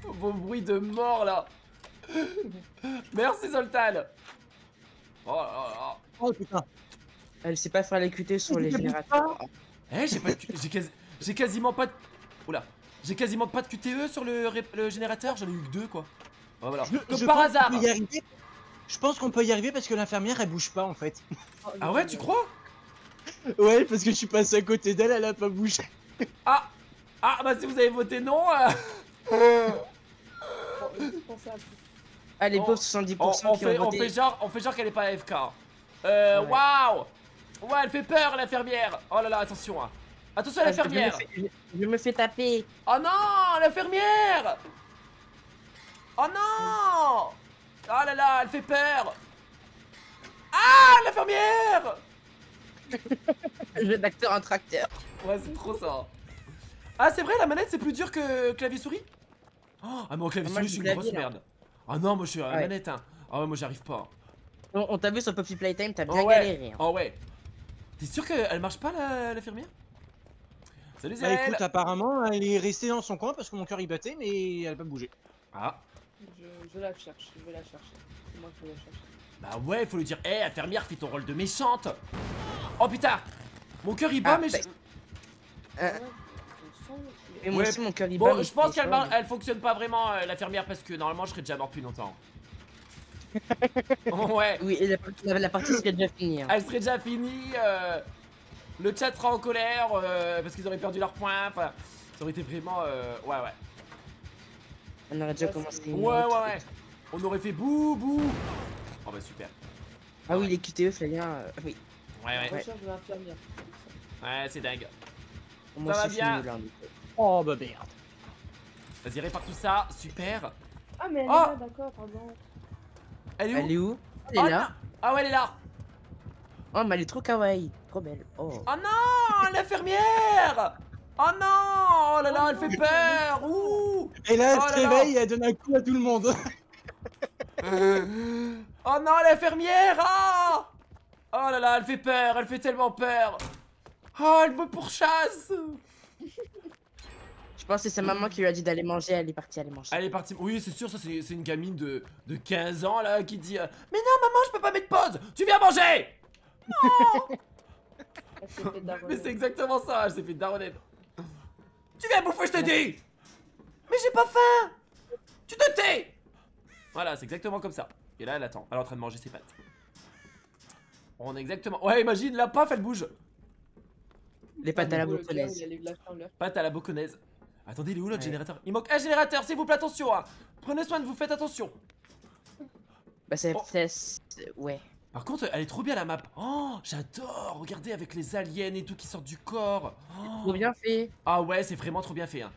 vos bruits de mort là. Merci Zoltan. Oh là là. Oh putain. Elle sait pas faire les QT sur les Mais générateurs. Eh, j'ai pas quasi- j'ai quasiment pas de. Oula. J'ai quasiment pas de QTE sur le, générateur, j'en ai eu que deux quoi. Oh, voilà. Je- Comme je par hasard. Je pense qu'on peut y arriver parce que l'infirmière elle bouge pas en fait. Ah ouais, tu crois? Ouais, parce que je suis passé à côté d'elle, elle a pas bougé. Ah Ah bah si vous avez voté non euh, Ah, les pauvres 70% on, on qui fait, ont on voté. fait genre, on fait genre qu'elle est pas AFK. Euh, Ouais. waouh Ouais, elle fait peur l'infirmière Oh là là, attention hein. Attention à Ah, je- l'infirmière Je, me fais- je me fais taper. Oh non, l'infirmière Oh non Oh là là, elle fait peur Ah, l'infirmière *laughs* Jeu d'acteur en tracteur. Ouais, c'est trop ça. Ah, c'est vrai, la manette c'est plus dur que clavier souris Oh, Ah, mais en clavier Ah, moi, souris, je suis une grosse là. merde. Ah non, moi je suis à la Ouais. manette, hein. Ah ouais, moi j'y arrive pas. On, on t'a vu sur Puppy Playtime, t'as Oh bien ouais. galéré. hein. Oh ouais. T'es sûr qu'elle marche pas la- l'infirmière Salut Bah écoute, apparemment elle est restée dans son coin parce que mon cœur y battait, mais elle a pas bougé. Ah, Je, je la cherche, je vais la chercher. C'est moi qui vais la chercher. bah ouais, faut lui dire, hé infirmière, fais ton rôle de méchante Oh putain Mon cœur il bat, Ah, mais bah, je... Euh, Ouais, je sens- et moi Ouais, aussi, mon cœur il bat, Bon, mais je pense qu'elle elle fonctionne pas vraiment, euh, l'infirmière, parce que normalement je serais déjà mort depuis longtemps. *laughs* ouais, Oui, et la, partie- la- la partie serait déjà finie. hein. elle serait déjà finie, euh, le chat sera en colère, euh, parce qu'ils auraient perdu leurs points, enfin, ça aurait été vraiment, euh, ouais, ouais. On aurait déjà commencé. Ouais, ouais, ouais. On aurait fait bouh, bouh. Oh bah super. Ah oui, les QTE, Flavien, euh, oui. Ouais, ouais, ouais, c'est dingue. Moi, va c'est bien. là. Oh bah merde. Vas-y, répare tout ça, super. Ah, mais elle Oh est là, d'accord, pardon. Elle est où Elle est où? Elle Oh est là. Ah ouais, elle est là. Oh, mais elle est trop kawaii. Trop belle. Oh. Oh non, l'infirmière Oh non Oh là là, elle fait peur Ouh Et là elle Oh se là là. réveille et elle donne un coup à tout le monde. *laughs* Oh non, l'infirmière Ah Oh là là, elle fait peur, elle fait tellement peur Oh, elle me pourchasse Je pense que c'est sa maman qui lui a dit d'aller manger, elle est partie aller manger. Elle est partie. Oui, c'est sûr, ça c'est une gamine de, de 15 ans là qui dit euh, Mais non, maman, je peux pas mettre pause Tu viens manger s'est fait Mais c'est exactement ça, elle s'est fait daronner. Tu viens bouffer, je te dis Mais j'ai pas faim Tu te tais Voilà, c'est exactement comme ça. Et là, elle attend, elle est en train de manger ses pâtes. On est exactement... Ouais, imagine, la paf, elle bouge. Les pâtes à la Le gars, bouconnaise. Il allait lâcher en l'air. Pâte à la boconnaise. Attendez, il est où l'autre Ouais. générateur? Il manque un générateur, s'il vous plaît, attention hein. Prenez soin de vous, faites attention Bah, c'est. Oh. Ouais. Par contre, elle est trop bien la map. Oh, j'adore. Regardez avec les aliens et tout qui sortent du corps. Oh. Trop bien fait. Ah ouais, c'est vraiment trop bien fait. Hein.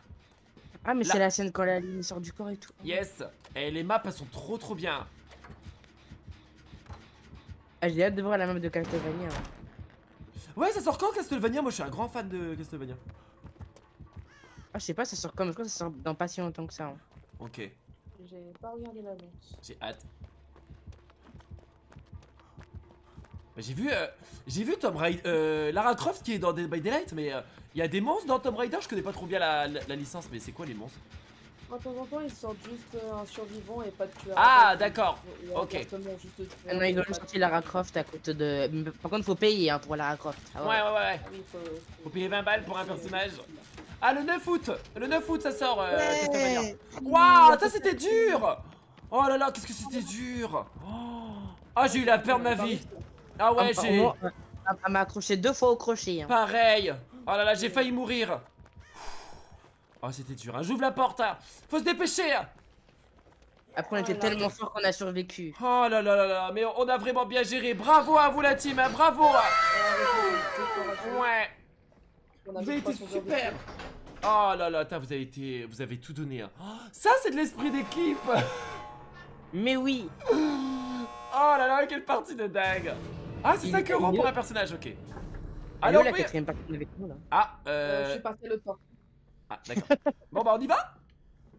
Ah, mais c'est la scène quand la ligne sort du corps et tout. Yes. Et les maps, elles sont trop trop bien. Ah, j'ai hâte de voir la map de Castlevania. hein. Ouais, ça sort quand Castlevania? Moi, je suis un grand fan de Castlevania. Ah, je sais pas, ça sort comme. Je crois que ça sort dans pas si longtemps que ça. hein. Ok, J'ai pas regardé l'annonce. j'ai hâte. Bah, J'ai vu, euh, j'ai vu Tom Raider, euh, Lara Croft qui est dans Dead by Daylight, mais il y a des monstres dans Tomb Raider. Je connais pas trop bien la, la- la licence, mais c'est quoi les monstres? De temps en temps, ils sortent juste euh, un survivant et pas de tueur. Ah, d'accord. Ok. inversement, juste tueur Ah non, ils ont sorti Lara Croft à côté de. mais Par contre, faut payer hein, pour Lara Croft. Ah Ouais, ouais, ouais. Ah oui, faut, Faut payer 20 balles pour un personnage. Ah, le 9 août Le 9 août, ça sort, euh. Waouh, ça c'était dur Oh là là, qu'est-ce que c'était dur Oh. Ah, j'ai eu la peur de ma vie Ah ouais, Ah, j'ai... euh, Elle m'a accroché deux fois au crochet. hein. Pareil Oh là là, j'ai failli mourir Oh, c'était dur, hein. j'ouvre la porte hein. Faut se dépêcher hein. Après, on Oh était là tellement fort qu'on a survécu. Oh là là là là, mais on a vraiment bien géré Bravo à vous la team, hein. bravo hein. Ouais Vous avez été super Oh là là, vous avez été... Vous avez tout donné hein. Oh, Ça, c'est de l'esprit d'équipe Mais oui Oh là là, quelle partie de dingue Ah, c'est Il 5 est euros pour un personnage, ok. Alors, Alors, la quatrième partie avec nous là? Ah, Euh, euh... je suis parti le temps. Ah, d'accord. *laughs* bon, bah, on y va?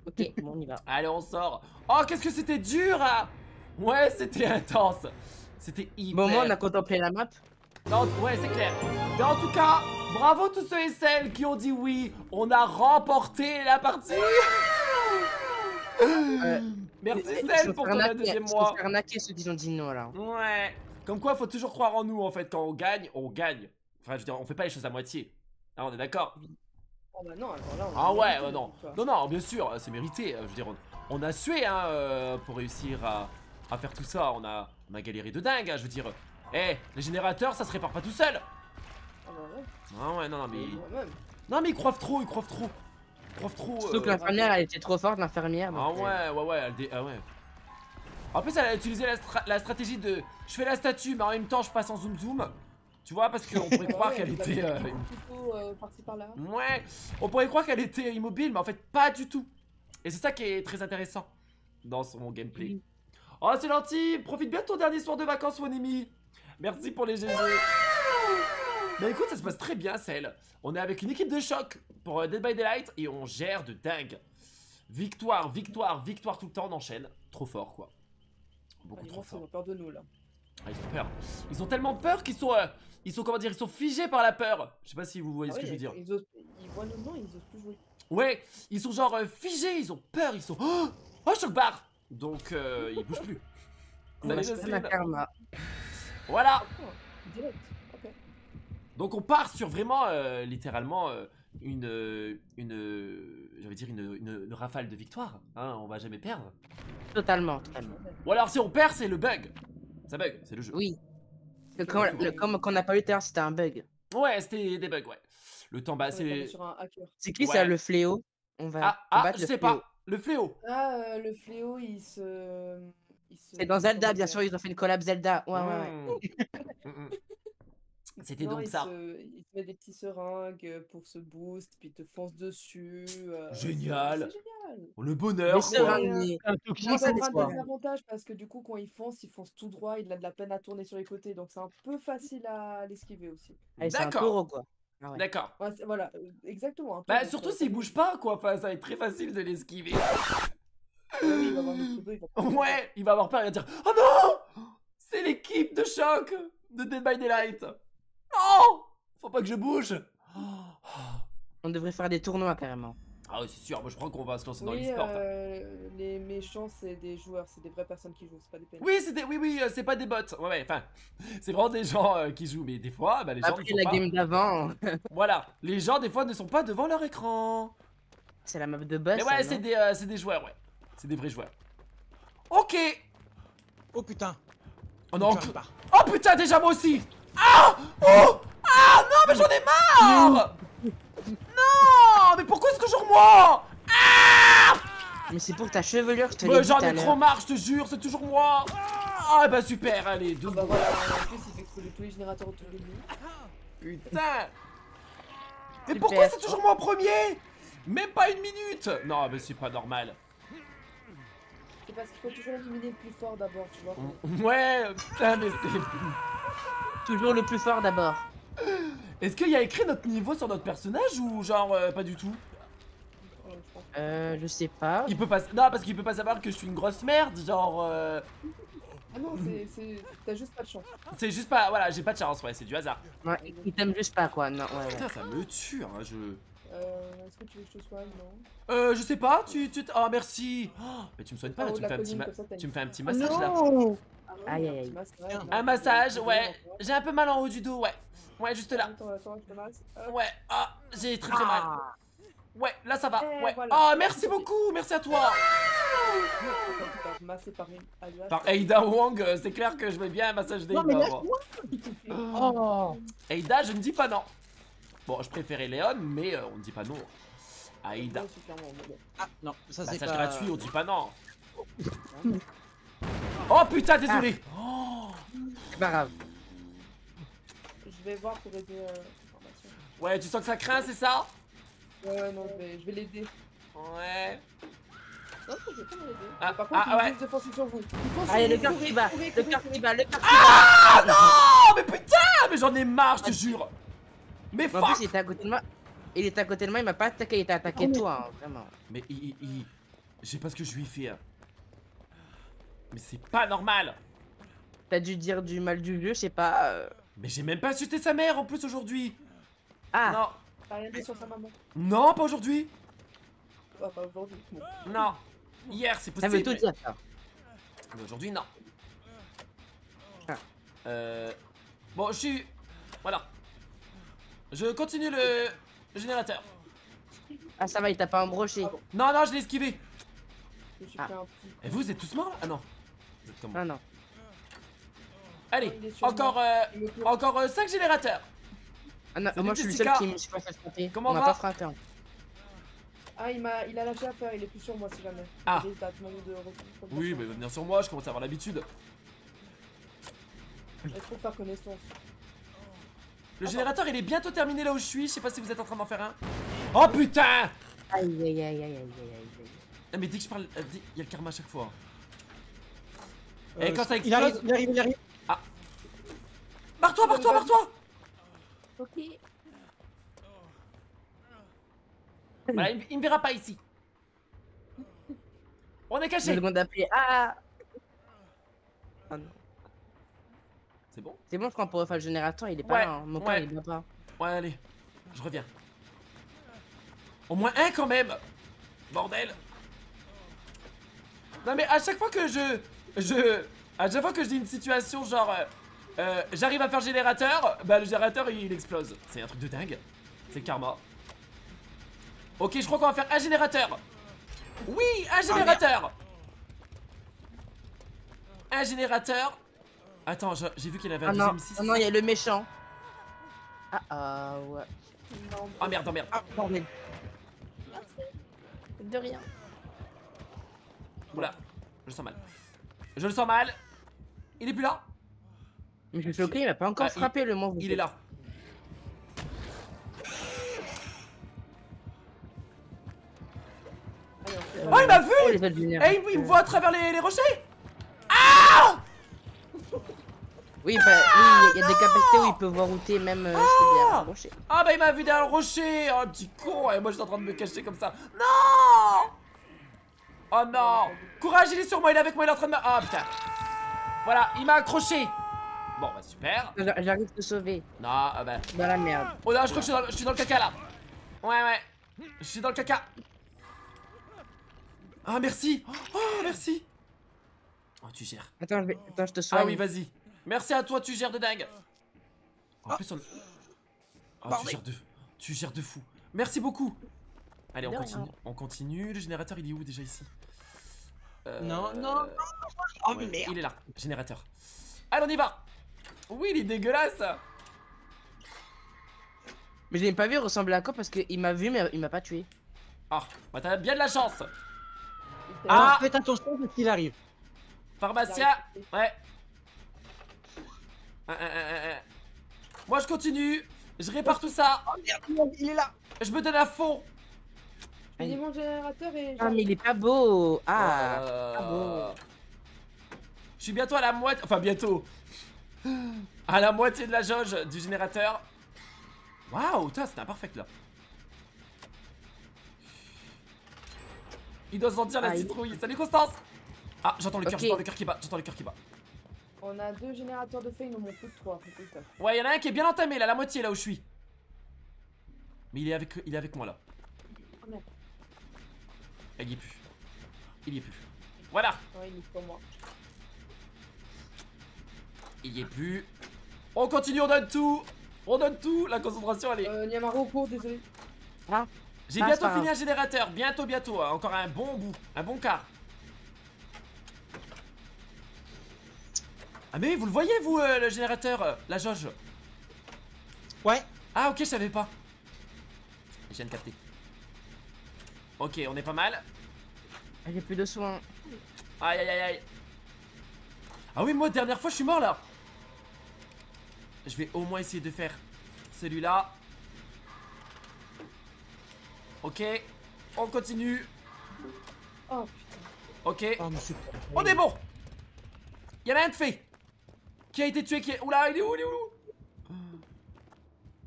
Ok, bon, on y va. Allez, on sort. Oh, qu'est-ce que c'était dur, hein Ouais, c'était intense. C'était hyper... Bon, moi, on a contemplé la map. Non, ouais, c'est clair. Mais en tout cas, bravo tous ceux et celles qui ont dit oui. On a remporté la partie. Euh, Merci Celle pour ton deuxième ils se mois. sont fait arnaquer ceux qui ont dit non là. Ouais. Comme quoi, faut toujours croire en nous en fait. Quand on gagne, on gagne. Enfin, je veux dire, on fait pas les choses à moitié. Ah, on est d'accord Ah bah non, alors là, on Ah ouais, mérité, ouais, non. Non, non, bien sûr, c'est mérité. euh, Je veux dire, on, on a sué hein, euh, pour réussir à, à faire tout ça. On a, on a galéré de dingue, hein, je veux dire. Eh, les générateurs, ça se répare pas tout seul. Ah bah ouais. Ah ouais, non, non, mais. Non, mais ils croivent trop, ils croivent trop. Ils croivent trop. Surtout que euh, l'infirmière elle était trop forte, l'infirmière. Ah euh, ouais, ouais, ouais, elle dé- ah ouais. En plus, elle a utilisé la, stra- la stratégie de je fais la statue, mais en même temps, je passe en zoom zoom. Tu vois, parce qu'on pourrait *laughs* Ah croire qu'elle était. euh, euh, par-ci par-là. Ouais, on pourrait croire qu'elle était immobile, mais en fait, pas du tout. Et c'est ça qui est très intéressant dans son gameplay. Oh, c'est gentil, profite bien de ton dernier soir de vacances, Wanemi. Merci pour les GG. Bah écoute, ça se passe très bien, celle. On est avec une équipe de choc pour euh, Dead by Daylight et on gère de dingue. Victoire, victoire, victoire tout le temps, on enchaîne. Trop fort, quoi. Beaucoup trop fort. ils ont peur de nous là. Ah, ils ont peur. Ils ont tellement peur qu'ils sont, euh, ils sont comment dire, ils sont figés par la peur. Je sais pas si vous voyez Ah ce que je veux dire. Ils, osent- ils voient nos ils osent plus jouer. Ouais, ils sont genre euh, figés, ils ont peur, ils sont. Oh, oh choc barre Donc euh, ils bougent plus. *laughs* Salut karma. Voilà Oh, direct. Ok. Donc on part sur vraiment euh, littéralement euh, une, euh, une, euh, j'allais dire une, une- une rafale de victoire. Hein, on va jamais perdre. Totalement, totalement. Ou alors si on perd, c'est le bug. Ça bug, c'est le jeu. Oui. Le, comme, le- comme qu'on n'a pas eu tout à l'heure, c'était un bug. Ouais, c'était des bugs, ouais. Le temps, bah c'est. C'est qui Ouais. ça, le fléau? On va Ah, ah, je le sais fléau. pas. Le fléau. Ah, euh, le fléau, il se. se- C'est dans Zelda, bien sûr, ils ont fait une collab Zelda. Ouais, ouais, ouais. *laughs* C'était donc il ça. Se, il se met des petits seringues pour se boost, puis il te fonce dessus. euh, Génial. C'est génial. Le bonheur. Les quoi. seringues. Un Non, toxique, ça a des avantages parce que du coup, quand il fonce, il fonce tout droit, il a de la peine à tourner sur les côtés, donc c'est un peu facile à l'esquiver aussi. Allez, c'est un D'accord. taureau, quoi. Ah ouais. D'accord. Ouais, voilà, euh, exactement. Bah surtout s'il bouge pas quoi, enfin ça va être très facile de l'esquiver. Il va avoir il va pas- Ouais, il va avoir peur, il va dire Oh non C'est l'équipe de choc de Dead by Daylight Non Faut pas que je bouge On devrait faire des tournois, carrément. Ah oui, c'est sûr, moi je crois qu'on va se lancer dans l'e-sport. euh, les méchants, c'est des joueurs, c'est des vraies personnes qui jouent, c'est pas des PNJ. Oui, c'est des- oui, oui, euh, c'est pas des bots. Ouais, ouais, enfin, *laughs* c'est vraiment des gens euh, qui jouent, mais des fois, bah, les gens Après la pas. game d'avant, *laughs* Voilà, les gens des fois ne sont pas devant leur écran. c'est la map de boss. mais ouais, c'est des, euh, c'est des joueurs, ouais. C'est des vrais joueurs. Ok. Oh putain. Oh non. Oh putain, déjà moi aussi. Ah Oh Ah non, mais j'en ai marre. Non, mais pourquoi c'est toujours moi Mais c'est pour ta chevelure, je te Mais l'ai dit J'en ai trop marre, je te jure, c'est toujours moi. Ah bah super, allez, deux Ah bah secondes. voilà, en plus il fait exploser tous les générateurs autour de lui. Putain Mais pourquoi c'est toujours moi en premier? Même pas une minute Non, mais c'est pas normal. Parce qu'il faut toujours éliminer le plus fort d'abord, tu vois. *laughs* Ouais, putain, mais c'est... *laughs* Toujours le plus fort d'abord. Est-ce qu'il y a écrit notre niveau sur notre personnage ou genre euh, pas du tout? Euh, je sais pas. Il peut pas... Non, parce qu'il peut pas savoir que je suis une grosse merde, genre... euh, Ah non, c'est- c'est. T'as juste pas de chance. C'est juste pas... Voilà, j'ai pas de chance, ouais, c'est du hasard. Ouais, il t'aime juste pas quoi, non, ouais, ouais. Putain, ça me tue, hein, je... Euh, Est-ce que tu veux que je te soigne Non? Euh, je sais pas, tu... tu... Oh, merci oh, Mais tu me soignes pas, là, En haut tu me fais un petit... ça, Tu me fais un petit massage, là non Ah ouais, Aïe, un aïe, petit aïe. massage, Un là, massage, tu- ouais. J'ai un peu mal en haut du dos, ouais. Ouais, juste là. Attends, attends, je te masse. Ouais, ah, j'ai très très mal. Ah. Ouais, là ça va. Ouais. Ah, merci beaucoup, merci à toi. Par Aida Wong, euh, c'est clair que je vais bien un massage d'Aida. Non, mais moi. *laughs* Oh Aida, je ne dis pas non. Bon, je préférais Léon, mais euh, on ne dit pas non. C'est bon. Ah non, ça c'est Massage pas... gratuit, on dit pas non. Oh putain, désolé. Oh. C'est pas grave. Je vais voir pour aider. Euh. Ouais, tu sens que ça craint, c'est ça? Ouais, ouais, non, je vais, je vais l'aider. Ouais. Non, je vais pas l'aider. Ah, par contre, ah, il ouais. use défensive sur vous. Ah, il y a sur le cœur qui bat, le courez, cœur courez. qui bat, le cœur qui Ah non Mais putain Mais j'en ai marre, je te jure. Mais bat. En plus, fuck il était à côté de moi. Il était à côté de moi, il m'a pas attaqué, il t'a attaqué toi, hein, vraiment. Mais il... il- il- Je sais pas ce que je lui ai fait. hein. Mais c'est pas normal T'as dû dire du mal du vieux, je sais pas. euh. Mais j'ai même pas insulté sa mère en plus aujourd'hui Ah, Non, T'as rien dit sur sa maman non, pas aujourd'hui Ah, pas aujourd'hui. Non Hier, c'est ça veut possible. tout dire ça. Mais aujourd'hui, non. Ah. Euh... Bon, je suis... Voilà. Je continue le, générateur. Ah, ça va, il t'a pas embroché. Ah bon. Non, non, je l'ai esquivé. Je suis Ah. pris un petit. Et vous, vous êtes tous morts? Là Ah non. Vous êtes comme moi. Ah non. Allez, il encore, euh, Il encore 5 générateurs. Ah non, moi je suis le seul qui me suis pas fait frapper. Comment On va? pas frappé. hein. Ah, il m'a, il a lâché à faire. Il est plus sur moi si jamais. Ah. De. Oui, mais venir sur moi, je commence à avoir l'habitude. Je trouve faire connaissance. Le générateur, il est bientôt terminé là où je suis. Je sais pas si vous êtes en train d'en faire un. Oh putain Aïe aïe aïe aïe aïe aïe aïe. Ah, Mais dès que je parle, euh, dès- il y a le karma à chaque fois. Euh, Et quand ça Il arrive, explose- il arrive, il arrive. Barre-toi, barre-toi, barre-toi Ok. Voilà, il, il me verra pas ici. On est caché. secondes après. Ah Ah non. C'est bon C'est bon, je crois qu'on pourrait faire le générateur, il est pas Ouais, là. hein. Mon ouais. il est pas. Ouais, allez. Je reviens. Au moins un quand même Bordel Non mais à chaque fois que je... Je... À chaque fois que je dis une situation genre... euh, euh, J'arrive à faire générateur, bah le générateur il explose. C'est un truc de dingue. C'est le karma. Ok, je crois qu'on va faire un générateur. Oui, un générateur Un générateur. Attends, j'ai vu qu'il avait un Ah non, deuxième ici. non, non, il y a le méchant. Ah ah ouais. Non, Oh merde, oh merde. Ah, bordel. De rien. Oula, je le sens mal. Je le sens mal. Il est plus là Mais je suis choqué, il m'a pas encore Ah, il- frappé le monstre. Il est là. Oh, il m'a vu Oh, Eh, générateurs. il, il me voit à travers les, les rochers Oui, bah, oui, il y a des capacités où il peut voir où t'es, même euh, si t'es derrière un rocher. Ah bah il m'a vu derrière le rocher Oh, un petit con Et moi j'étais en train de me cacher comme ça. Non Oh non Courage, il est sur moi, il est avec moi, il est en train de me... Ah putain Voilà, il m'a accroché Bon bah super. J'a- J'arrive de te sauver. Non, ah bah... Dans la merde. Oh là, je crois que je suis dans, le- je suis dans le caca là. Ouais, ouais. Je suis dans le caca. Ah, merci Oh, merci Oh, tu gères. Attends, je, vais... Attends, je te soigne. Ah oui, vas-y. Merci à toi, tu gères de dingue. En plus, on... Oh, tu gères de... Tu gères de fou. Merci beaucoup. Allez, on continue. On continue. Le générateur, il est où déjà ici? Euh, Non, non, non. Oh ouais, merde. Il est là, générateur. Allez, on y va Oui, il est dégueulasse Mais je l'ai pas vu ressembler à quoi parce qu'il m'a vu, mais il m'a pas tué. Ah, bah t'as bien de la chance Ah. Faites attention parce qu'il arrive. Pharmacia Ouais. Ah, ah, ah, ah, ah. Moi, je continue. Je répare tout ça. Oh merde, il est là. Je me donne à fond. Je finis mon générateur et. Ah, mais il est pas beau. Ah. Euh, Je suis bientôt à la moitié. Enfin, bientôt. À la moitié de la jauge du générateur. Waouh, putain, c'est imparfait là. Il doit sentir la citrouille. Salut Constance Ah, j'entends le cœur, j'entends le cœur qui bat, j'entends le cœur qui bat. On a deux générateurs de feu, ils n'en ont plus que trois. Ouais, il y en a un qui est bien entamé, là, la moitié, là où je suis. Mais il est avec, il est avec moi, là. Oh merde, Il y est plus. Il y est plus. Voilà, ouais, il est pour moi. il y est plus. On continue, on donne tout. On donne tout. La concentration, elle est. Euh, Niamaro, cours, désolé. J'ai Ah, bientôt fini un générateur. Bientôt, bientôt. hein. Encore un bon bout. Un bon quart. Ah, mais vous le voyez, vous, euh, le générateur euh, La jauge? Ouais. Ah, ok, je savais pas. Je viens de capter. Ok, on est pas mal. J'ai plus de soins. Aïe aïe aïe aïe. Ah oui, moi, dernière fois, je suis mort là. Je vais au moins essayer de faire celui-là. Ok, on continue. Oh putain. Ok, Oh, on est bon. Il y en a un de fait. Qui a été tué, qui est... Oula, il est où, il est où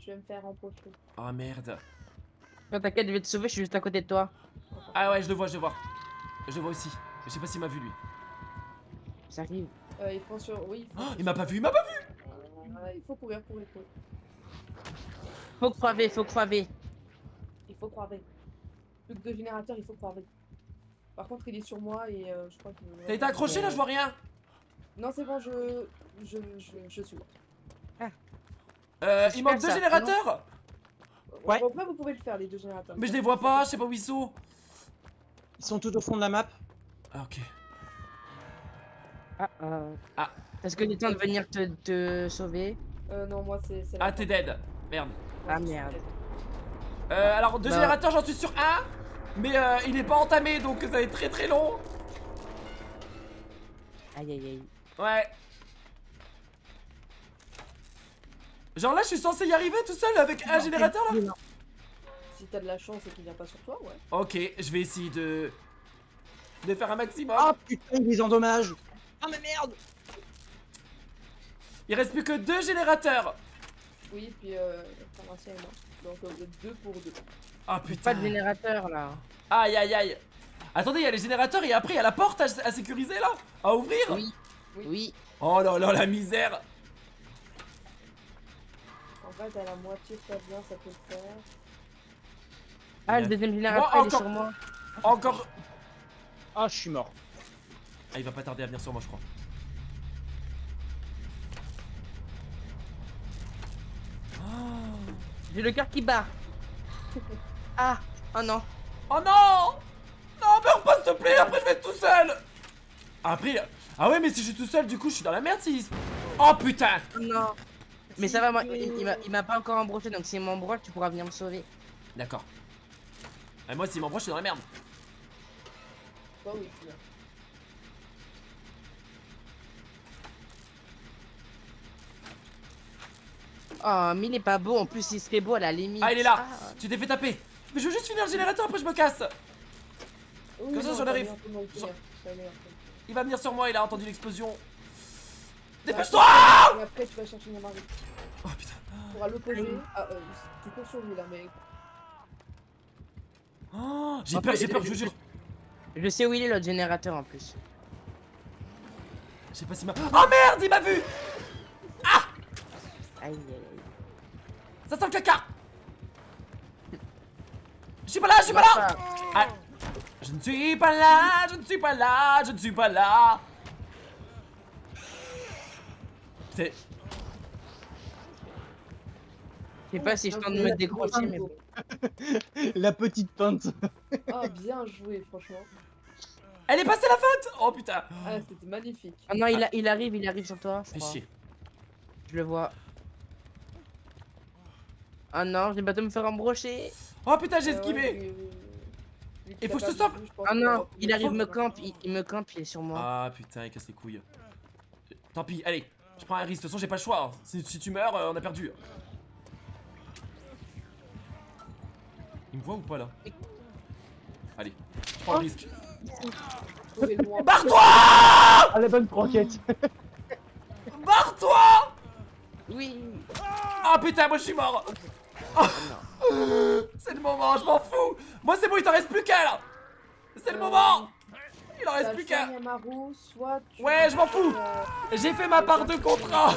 Je vais me faire empocher. Oh merde. T'inquiète, je vais te sauver, je suis juste à côté de toi. Ah ouais, je le vois, je le vois. Je le vois aussi. Je sais pas s'il m'a vu lui. Ça arrive. Euh, il faut sur. Oui, il faut. Oh, il m'a pas vu, il m'a pas vu. Ouais, il faut courir, courir, courir. Faut crever, faut crever. Il faut croiver. Plus que deux générateurs, il faut croiver. Par contre, il est sur moi et euh, je crois qu'il. T'as été accroché là, je vois rien. Non, c'est bon, je. Je, je, je suis morte. Euh, C'est il manque deux ça. générateurs. Ouais. Après, vous pouvez le faire, les deux générateurs. Mais je les vois pas, je sais pas où ils sont. Ils sont tout au fond de la map. Ah, ok. Ah, euh... Ah. Est-ce que j'ai temps de venir te, te sauver? Euh, non, moi, c'est. Ah, t'es dead. Merde. Ah, merde. Euh, alors, deux Bah. générateurs, j'en suis sur un. Mais euh, il est pas entamé, donc ça va être très très long. Aïe, aïe, aïe. Ouais. Genre là, je suis censé y arriver tout seul avec un générateur là Si t'as de la chance et qu'il vient pas sur toi, ouais. Ok, je vais essayer de. de faire un maximum. Oh putain, il les endommage. Ah, mais merde. Il reste plus que deux générateurs. Oui, puis euh, pharmacien. Donc, euh, vous êtes deux pour deux. Ah Pas putain. de générateur là. Aïe aïe aïe. Attendez, il y a les générateurs et après il y a la porte à, à sécuriser là À ouvrir Oui. Oui. Oh là là, la misère En fait, à la moitié, ça vient, ça peut le faire. Ah, le deuxième générateur, Moi, il est encore- sur moi. Encore. Ah, je suis mort. Ah, il va pas tarder à venir sur moi, je crois. Oh. J'ai le cœur qui bat. *laughs* Ah, oh non. Oh non Non, meurs pas s'il te plaît, après je vais être tout seul Après... Ah ouais, mais si je suis tout seul, du coup, je suis dans la merde si... Oh putain non. Mais ça va, moi, il, il m'a- pas encore embroché, donc s'il m'embroche, tu pourras venir me sauver. D'accord. Et moi, s'il m'embroche, je suis dans la merde. Bah oui, tu. Oh, mais il est pas beau, en plus il serait beau à la limite. Ah, il est là Ah. Tu t'es fait taper Mais je veux juste finir le générateur, après je me casse Oui, Comme ça, j'en arrive. Il va venir sur moi, il a entendu l'explosion. Dépêche-toi Et après, tu vas chercher mon mari. Oh putain Tu pourras l'opposer. Ah, euh, tu cours sur lui là, mais. Oh, J'ai peur, j'ai peur, je vous jure Je sais où il est l'autre générateur en plus. Je sais pas s'il m'a... Oh merde, il m'a vu Aïe aïe aïe. Ça sent le caca Je suis pas là, je suis pas là Ah. Je ne suis pas là, je ne suis pas là, je ne suis pas là. C'est... Je sais pas si je tente de me décrocher, mais bon. *laughs* La petite pente. Ah, bien joué, franchement. Elle est passée la fête Oh putain Ah, c'était magnifique. Oh non, il, a- il arrive, il arrive sur toi. je Fais crois. chier. Je le vois. Ah non, j'ai bientôt me faire embrocher. Oh putain, j'ai Euh, ouais, esquivé Il faut que je te stoppe. Ah non, il arrive, me campe, il, me campe, il est sur moi. Ah putain, il casse les couilles. Tant pis, allez, je prends un risque. De toute façon, j'ai pas le choix. hein. Si, si tu meurs, euh, on a perdu. Il me voit ou pas là Allez, je prends le risque. Trouver loin. Barre-toi Ah, la bonne croquette. Barre-toi Oui. Ah putain, moi je suis mort Oh non. C'est le moment, je m'en fous Moi c'est bon, il t'en reste plus qu'un là C'est le Euh, moment Il en reste plus qu'un Yamaru, soit tu Ouais, je m'en fous. euh, J'ai fait ma part de contrat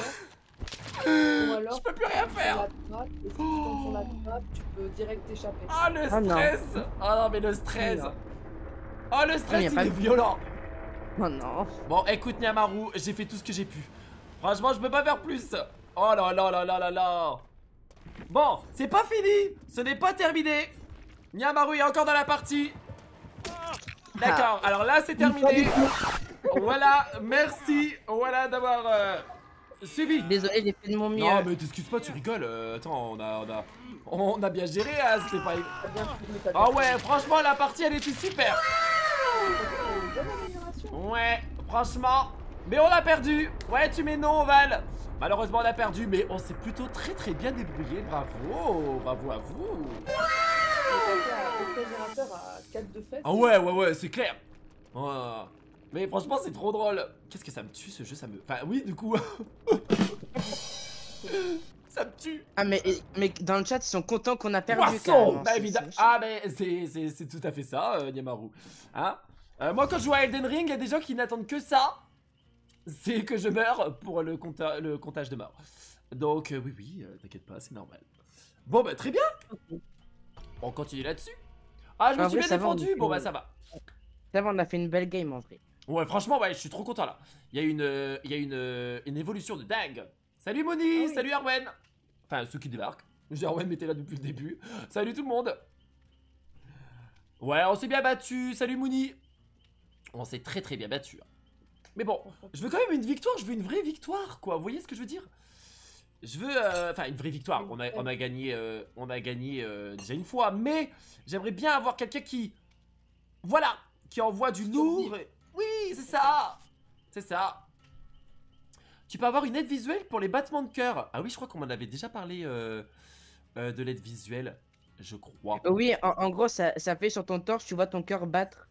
Ou alors Je peux plus rien faire la trappe, et si tu tombes sur la trappe, tu peux direct t'échapper. Ah le Ah, non. stress Ah non mais le stress Non. Oh le Ah, stress il est de- violent Oh non. Bon écoute Nyamaru, j'ai fait tout ce que j'ai pu. Franchement je peux pas faire plus Oh là là là là là là Bon, c'est pas fini. Ce n'est pas terminé. Nyamaru est encore dans la partie. D'accord, alors là c'est terminé. Voilà, merci. Voilà d'avoir euh, suivi. Désolé, j'ai fait de mon mieux. Non mais t'excuses pas, tu rigoles. Euh, Attends, on a, on a, on a bien géré, hein, c'était pas... Ah bien ouais, franchement la partie elle était super. Ouais, franchement. Mais on a perdu. Ouais, tu mets non, Val. Malheureusement, on a perdu, mais on s'est plutôt très très bien débrouillé. Bravo, bravo à vous. On est passé à réfrigérateur à 4 de fête. Ah ouais, ouais, ouais, c'est clair. Ouais. Mais franchement, c'est trop drôle. Qu'est-ce que ça me tue ce jeu? Ça me. Enfin, oui, du coup. *laughs* ça me tue. Ah, mais, mais dans le chat, ils sont contents qu'on a perdu. Poisson. Bah évidemment. Ah, mais c'est- c'est c'est tout à fait ça, euh, Nyamaru. Hein? Euh, Moi, quand je joue à Elden Ring, il y a des gens qui n'attendent que ça. C'est que je meurs pour le, compta- le comptage de mort. Donc, euh, oui, oui, euh, t'inquiète pas, c'est normal. Bon, bah, très bien. On continue là-dessus. Ah, je me suis vrai, bien va, défendu. Bon, bah, ça va. Ça va, on a fait une belle game en vrai. Ouais, franchement, ouais, je suis trop content là. Il y a une, euh, il y a une, une évolution de dingue. Salut Moni, Ah oui. salut Arwen. Enfin, ceux qui débarquent. J'ai *laughs* Arwen était là depuis le début. Salut tout le monde. Ouais, on s'est bien battu. Salut Mouni. On s'est très très bien battu. hein. Mais bon, je veux quand même une victoire. Je veux une vraie victoire, quoi. Vous voyez ce que je veux dire? Je veux, euh, enfin, une vraie victoire. On a, on a gagné, euh, on a gagné euh, déjà une fois, mais j'aimerais bien avoir quelqu'un qui, voilà, qui envoie du lourd. Oui, c'est ça C'est ça Tu peux avoir une aide visuelle pour les battements de cœur. Ah oui, je crois qu'on m'en avait déjà parlé euh, euh, de l'aide visuelle, je crois. Oui, en, en gros, ça, ça fait sur ton torse, tu vois ton cœur battre.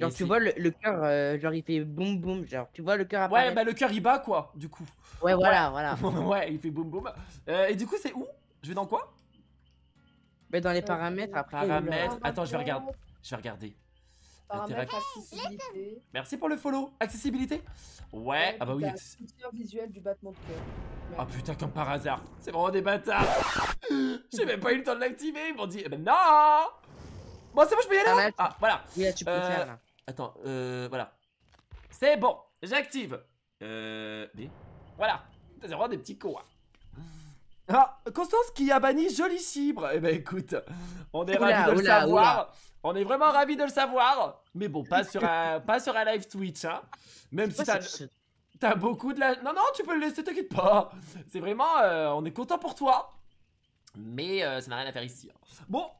Genre, Et tu vois le, le cœur, euh, genre, il fait boum boum. Genre, tu vois le cœur Ouais, apparaître. bah le cœur il bat quoi, du coup. Ouais, voilà, *laughs* voilà. ouais, il fait boum boum. Euh, et du coup, c'est où? Je vais dans quoi? Mais dans les paramètres, après. euh, Paramètres. Attends, je vais regarder. Je vais regarder. Paramètres, accessibilité. Merci pour le follow. Accessibilité? Ouais, ah bah oui. t'as access- soutien visuel du battement de cœur. Ah putain, comme par hasard. C'est vraiment des bâtards. *laughs* J'ai même pas eu le temps de l'activer. Ils m'ont dit, eh ben non Bon, c'est bon, je peux y aller Ah, là mais- Ah, voilà. Oui, là, tu peux Euh, faire. Là. Attends, euh, voilà. C'est bon, j'active. Euh, mais voilà. C'est vraiment des petits cons. hein. Ah, Constance qui a banni Joli Cibre. Eh ben écoute, on est Oula, ravis de le oula, savoir. On est vraiment ravis de le savoir. Mais bon, pas sur un, *laughs* pas sur un live Twitch, hein. Même si t'as beaucoup de la. Non, non, tu peux le laisser, t'inquiète pas. C'est vraiment, euh, on est content pour toi. Mais euh, ça n'a rien à faire ici. hein. Bon,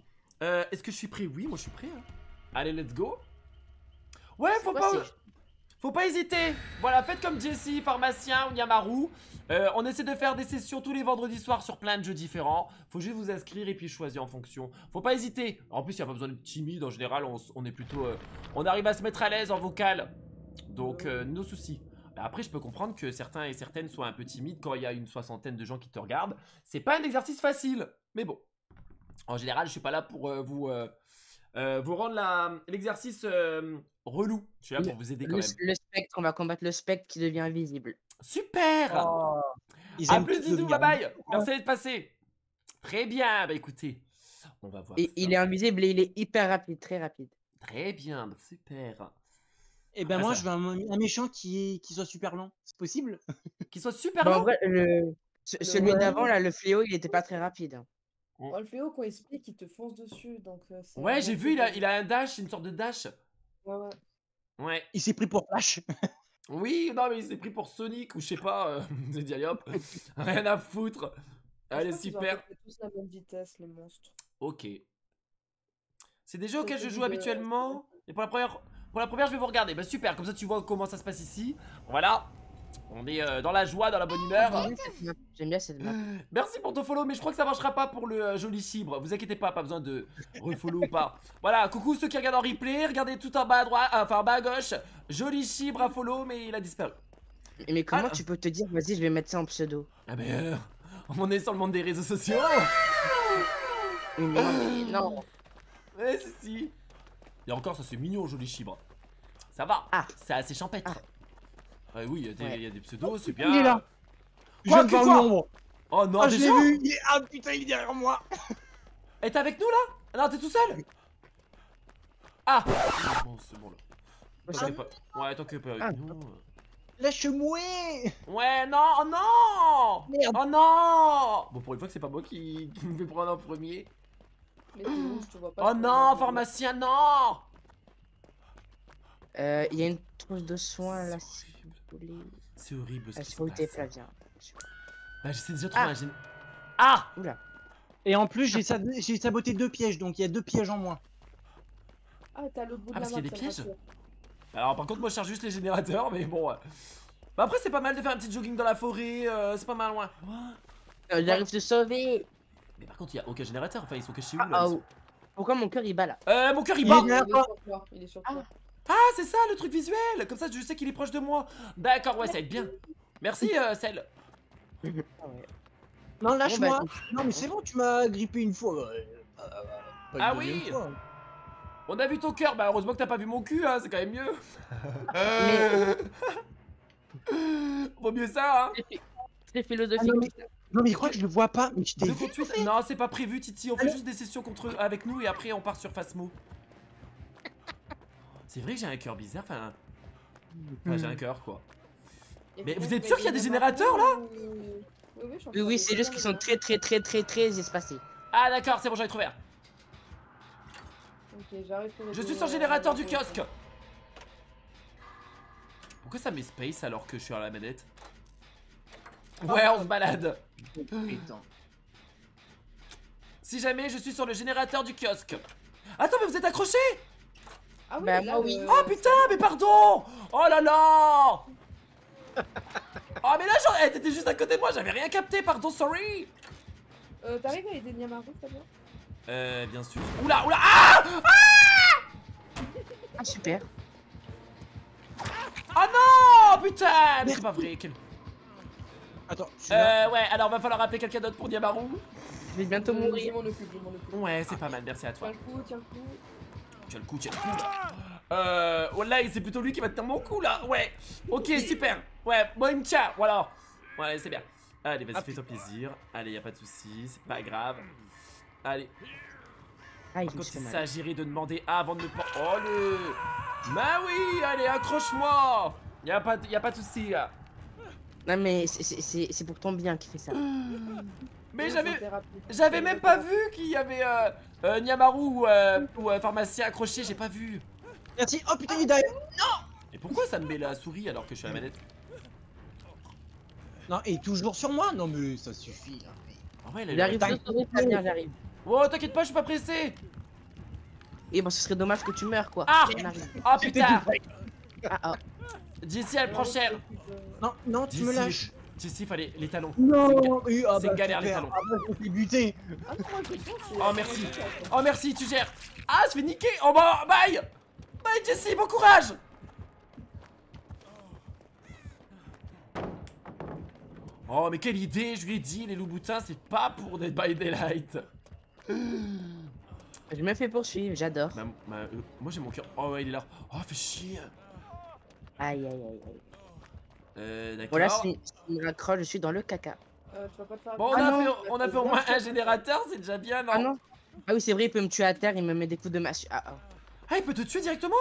euh, est-ce que je suis prêt? Oui, moi je suis prêt. hein. Allez, let's go. Ouais, faut pas. Faut pas hésiter. Voilà, faites comme Jesse, pharmacien ou Yamaru. Euh, on essaie de faire des sessions tous les vendredis soirs sur plein de jeux différents. Faut juste vous inscrire et puis choisir en fonction. Faut pas hésiter. En plus, il y a pas besoin d'être timide. En général, on, on est plutôt. euh, on arrive à se mettre à l'aise en vocal. Donc, euh, nos soucis. Après, je peux comprendre que certains et certaines soient un peu timides quand il y a une soixantaine de gens qui te regardent. C'est pas un exercice facile. Mais bon. En général, je suis pas là pour euh, vous. euh, vous rendre l'exercice relou. Je suis là pour vous aider quand Le, même. le spectre, on va combattre le spectre qui devient invisible. Super Oh, ils A plus le bye bye Merci d'être passé Très bien, bah écoutez, on va voir Et il est invisible et il est hyper rapide, très rapide. Très bien, super. Et ben Ah, moi, ça- je veux un, un méchant qui, est, qui soit super lent. C'est possible? *laughs* Qu'il soit super Bah, en lent? vrai, le... ce- Le celui ouais. d'avant, là, le fléau, il était pas très rapide. hein. Oh, le fléau, quand il se pique, il te fonce dessus. Donc, euh, Ouais, j'ai vu, il a, il a un dash, une sorte de dash. Ouais, ouais. Ouais. Il s'est pris pour Flash. Oui, non, mais il s'est pris pour Sonic ou je sais pas. Euh, j'ai dit, allez hop, rien à foutre. Allez, super. tous la même vitesse, les monstres? Ok. C'est des jeux auxquels je joue de- habituellement. Et pour la première, pour la première, je vais vous regarder. Bah super, comme ça tu vois comment ça se passe ici. Voilà. On est euh, dans la joie, dans la bonne humeur. J'aime bien cette map. *gasps* Merci pour ton follow, mais je crois que ça marchera pas pour le euh, joli cibre. Vous inquiétez pas, pas besoin de refollow ou pas. *laughs* Voilà, coucou ceux qui regardent en replay. Regardez tout en bas à droite, euh, enfin en bas à gauche. Joli cibre à follow, mais il a disparu. Mais, comment Ah. tu peux te dire, vas-y, je vais mettre ça en pseudo? Ah mais euh, on est sur le monde des réseaux sociaux. *laughs* Mais *gasps* non. Ouais, si, si. Et encore, ça c'est mignon, joli chibre. Ça va. Ah. C'est assez champêtre. Ouais, oui, il y, a des- Ouais. il y a des pseudos, c'est bien. Il est là. Je Quoi, viens de que voir quoi le nombre. Oh non, Ah, je l'ai vu. Il est... Ah putain, il est derrière moi. *laughs* Et t'es avec nous là? Non, t'es tout seul? Ah Bon, c'est bon là. Ah. T'inquiète pas. Ouais, t'inquiète pas avec Ah. nous. Lâche-moi. Ouais, non, oh non Merde. Oh non Bon, pour une fois que c'est pas moi qui, qui me fait prendre en premier. Mais je te vois pas. Oh je non, pharmacien, non Euh, Il y a une trousse de soins là, vous voulez. C'est horrible ce Ah, qui c'est se passe. Flavien Bah, j'essaie déjà de trouver Ah. un gén- Ah Oula. Et en plus, j'ai sab- j'ai saboté deux pièges, donc il y a deux pièges en moins. Ah, t'es à l'autre bout Ah, de la parce qu'il y a des pièges. Alors par contre moi je cherche juste les générateurs mais bon ouais. Bah après c'est pas mal de faire un petit jogging dans la forêt, euh, c'est pas mal loin. Euh, J'arrive te sauver Mais par contre il y a aucun générateur, enfin ils sont cachés où Ah, là ah, oh. Pourquoi mon cœur il bat là? Euh mon cœur il Il bat est Il est sur toi, il est sur toi. Ah c'est ça le truc visuel Comme ça je sais qu'il est proche de moi D'accord ouais ça va être bien Merci euh, Cell Ah ouais. Non, Bon, lâche-moi. bah, Non, mais c'est bon, tu m'as grippé une fois. euh, euh, pas une Ah oui. fois. On a vu ton cœur, bah heureusement que t'as pas vu mon cul hein, c'est quand même mieux *laughs* *laughs* Vaut mieux ça hein C'est Ah, philosophique. non, mais... non, mais il croit que je le vois pas. Mais je t'ai Non c'est pas prévu Titi, on fait juste des sessions contre avec nous et après on part sur Phasmo *laughs* C'est vrai que j'ai un cœur bizarre, enfin... Enfin j'ai un cœur quoi Mais vous êtes sûr qu'il y a des générateurs, là? Ou- Oui, oui, c'est juste qu'ils sont très, très, très, très, très espacés. Ah d'accord c'est bon j'en ai trouvé un. Ok, j'arrive pour Je suis sur le générateur du kiosque. Pourquoi ça met space alors que je suis à la manette? Ouais, on se balade. Putain. Si jamais je suis sur le générateur du kiosque. Attends, mais vous êtes accroché? Ah oui, Bah, là, moi, oui. Oh putain, mais pardon! Oh là là Oh *laughs* mais là, eh, t'étais juste à côté de moi, j'avais rien capté, pardon, sorry Euh, T'arrives à aider Niamaru, Fabien? Euh, bien sûr. Oula, oula Ah Ah, super. Oh non Putain Mais c'est pas vrai, quel... Attends, je suis là. Euh, ouais, alors va falloir appeler quelqu'un d'autre pour Diabarou Je vais bientôt Euh, Je mourir. occupe, je m'en occupe. Ouais, c'est pas mal, merci à toi. Tiens le coup, tiens le coup. As le coup, as le coup. Euh, voilà, c'est plutôt lui qui va tenir mon coup là. Ouais, ok, super. Ouais, moi il me tient, voilà. Ouais, c'est bien. Allez, vas-y, fais-toi plaisir. Allez, y a pas de soucis, c'est pas grave. Allez, Ah, il par contre, il s'agirait de demander avant de me. Oh le. Bah oui, allez, accroche-moi. Y a pas, de- y a pas de soucis là. Non, mais c'est- c'est c'est- c'est pour ton bien qu'il fait ça. Mais j'avais, j'avais même pas vu qu'il y avait euh, euh, Nyamaru ou, euh, ou euh, pharmacien accroché. J'ai pas vu. Merci. Oh putain, il est derrière. Et pourquoi ça me met la souris alors que je suis à la manette? Non, et toujours sur moi. Non, mais ça suffit. là. Ah ouais, elle a Il l'air arrive, je j'arrive. Oh, t'inquiète pas, je suis pas pressé. Et bon, ce serait dommage que tu meurs, quoi. Ah. Oh putain. Ah, ah. Jessie elle prend cher Non, non, tu me lâches. Jessie fallait les talons Non, oui, ah c'est bah, une galère, les talons. Ah bah, je buter. Ah je c'est- Oh merci Oh merci tu gères Ah se fait niquer Oh bah bye Bye Jessie bon courage Oh mais quelle idée Je lui ai dit les loups boutins c'est pas pour Dead by Daylight Je me fais poursuivre, j'adore. Bah, bah, euh, Moi j'ai mon cœur Oh ouais il est là Oh fait chier Aïe, aïe, aïe, aïe. Euh d'accord Voilà, si si il raccroche, je suis dans le caca. Euh, tu vas pas te faire. Bon on Ah a, non. fait, on a fait au moins un générateur c'est déjà bien non? Ah non Ah oui, c'est vrai, il peut me tuer à terre, il me met des coups de masse. Ah, ah. Ah, il peut te tuer directement?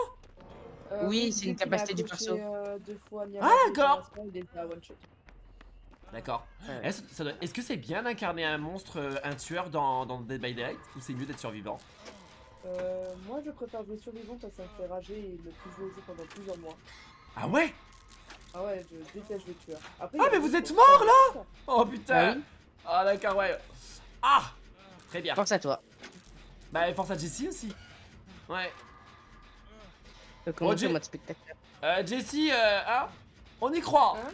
Euh, Oui, c'est une capacité du perso. euh, deux fois Ah, d'accord. Il est à one shot. D'accord. Ouais. Est-ce que c'est bien d'incarner un monstre, euh, un tueur dans, dans Dead by Daylight Ou c'est mieux d'être survivant? Euh, moi, je préfère jouer survivant parce que ça me fait rager et ne plus jouer au jeu pendant plusieurs mois. Ah ouais? Ah ouais, je déteste jouer tueur. Après, Ah, mais vous êtes mort, sont- Oh putain Ah oui. Ah d'accord, ouais. Ah Très bien. Force à toi. Bah, force à Jessie aussi. Ouais. Comment Oh, tu es Jay- mode spectateur? Euh, Jessie, euh, hein? On y croit Hein?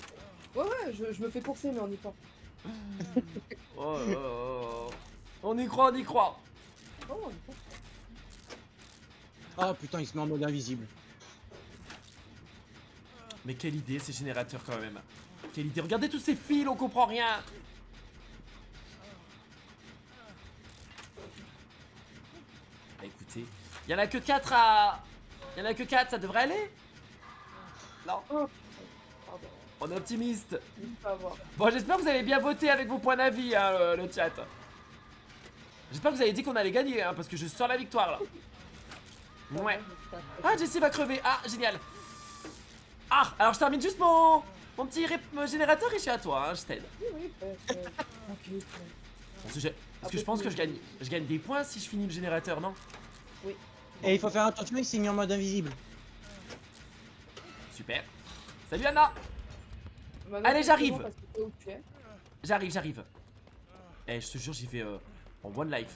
Ouais, ouais, je, je me fais courser, mais on y croit. *laughs* Oh, oh, oh, oh. On y croit, on y croit Oh, on y croit. Oh putain, il se met en mode invisible. Mais quelle idée ces générateurs quand même Quelle idée Regardez tous ces fils, on comprend rien Bah, Écoutez, il y en a que 4 à... Il y en a que 4, ça devrait aller? Non, Oh. On est optimiste. Bon, j'espère que vous avez bien voté avec vos points d'avis, hein, le, le chat. J'espère que vous avez dit qu'on allait gagner, hein, parce que je sors la victoire, là. Ouais. Ah, Jessie va crever. Ah, génial. Ah, alors je termine juste mon, mon petit mon générateur et je suis à toi, hein, je t'aide. Oui, oui. Parce que, parce que je pense que je gagne, je gagne des points si je finis le générateur, non? Et il faut faire attention, il s'est mis en mode invisible. Super. Salut Anna Maintenant, Allez, j'arrive. J'arrive, j'arrive. Eh, je te jure, j'y vais euh, en one life.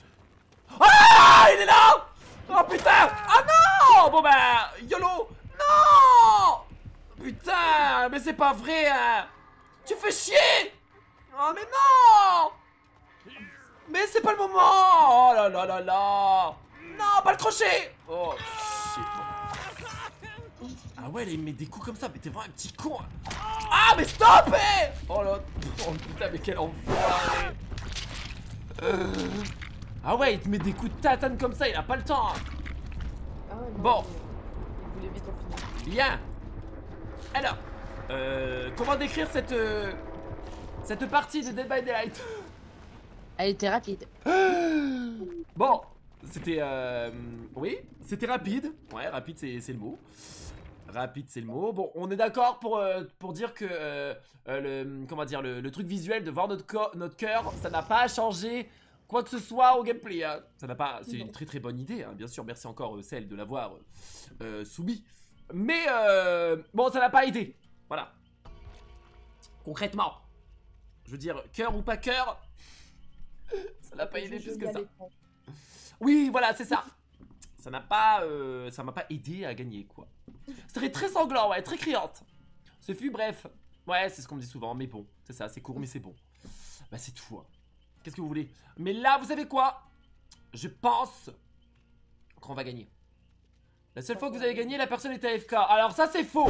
Ah Il est là! Oh putain! Ah non! Bon bah, YOLO! Non! Putain Mais c'est pas vrai, hein. Tu fais chier! Oh mais non! Mais c'est pas le moment! Oh là là là là! Non, pas le crochet! Oh shit Ah ouais, là, il me met des coups comme ça, mais t'es vraiment un petit con hein. Ah mais stop eh Oh là Oh putain mais quel enfoiré Euh. Ah ouais il te met des coups de tatane comme ça il a pas le temps hein. Ah ouais, non, Bon. Il voulait vite en finir. Bien Alors euh, Comment décrire cette euh, Cette partie de Dead by Daylight? Elle était rapide. *gasps* Bon C'était euh, Oui C'était rapide Ouais rapide c'est c'est le mot Rapide c'est le mot. Bon, on est d'accord pour, euh, pour dire que euh, euh, le, comment dire, le, le truc visuel de voir notre, cœur, ça n'a pas changé quoi que ce soit au gameplay. hein. Ça n'a pas. C'est une très très bonne idée. hein. Bien sûr, merci encore celle de l'avoir soumis. Mais bon, ça n'a pas aidé. Voilà. Concrètement, je veux dire, cœur ou pas cœur, ça n'a pas aidé plus que ça. Oui, voilà, c'est ça. Ça n'a pas, ça m'a pas aidé à gagner, quoi. *laughs* C'était très sanglant, ouais, très criante. Ce fut bref. Ouais, c'est ce qu'on me dit souvent, mais bon, c'est ça, c'est court, mais c'est bon. Bah, c'est tout. hein. Qu'est-ce que vous voulez? Mais là, vous savez quoi? Je pense qu'on va gagner. La seule fois que vous avez gagné, la personne était AFK. Alors ça, c'est faux.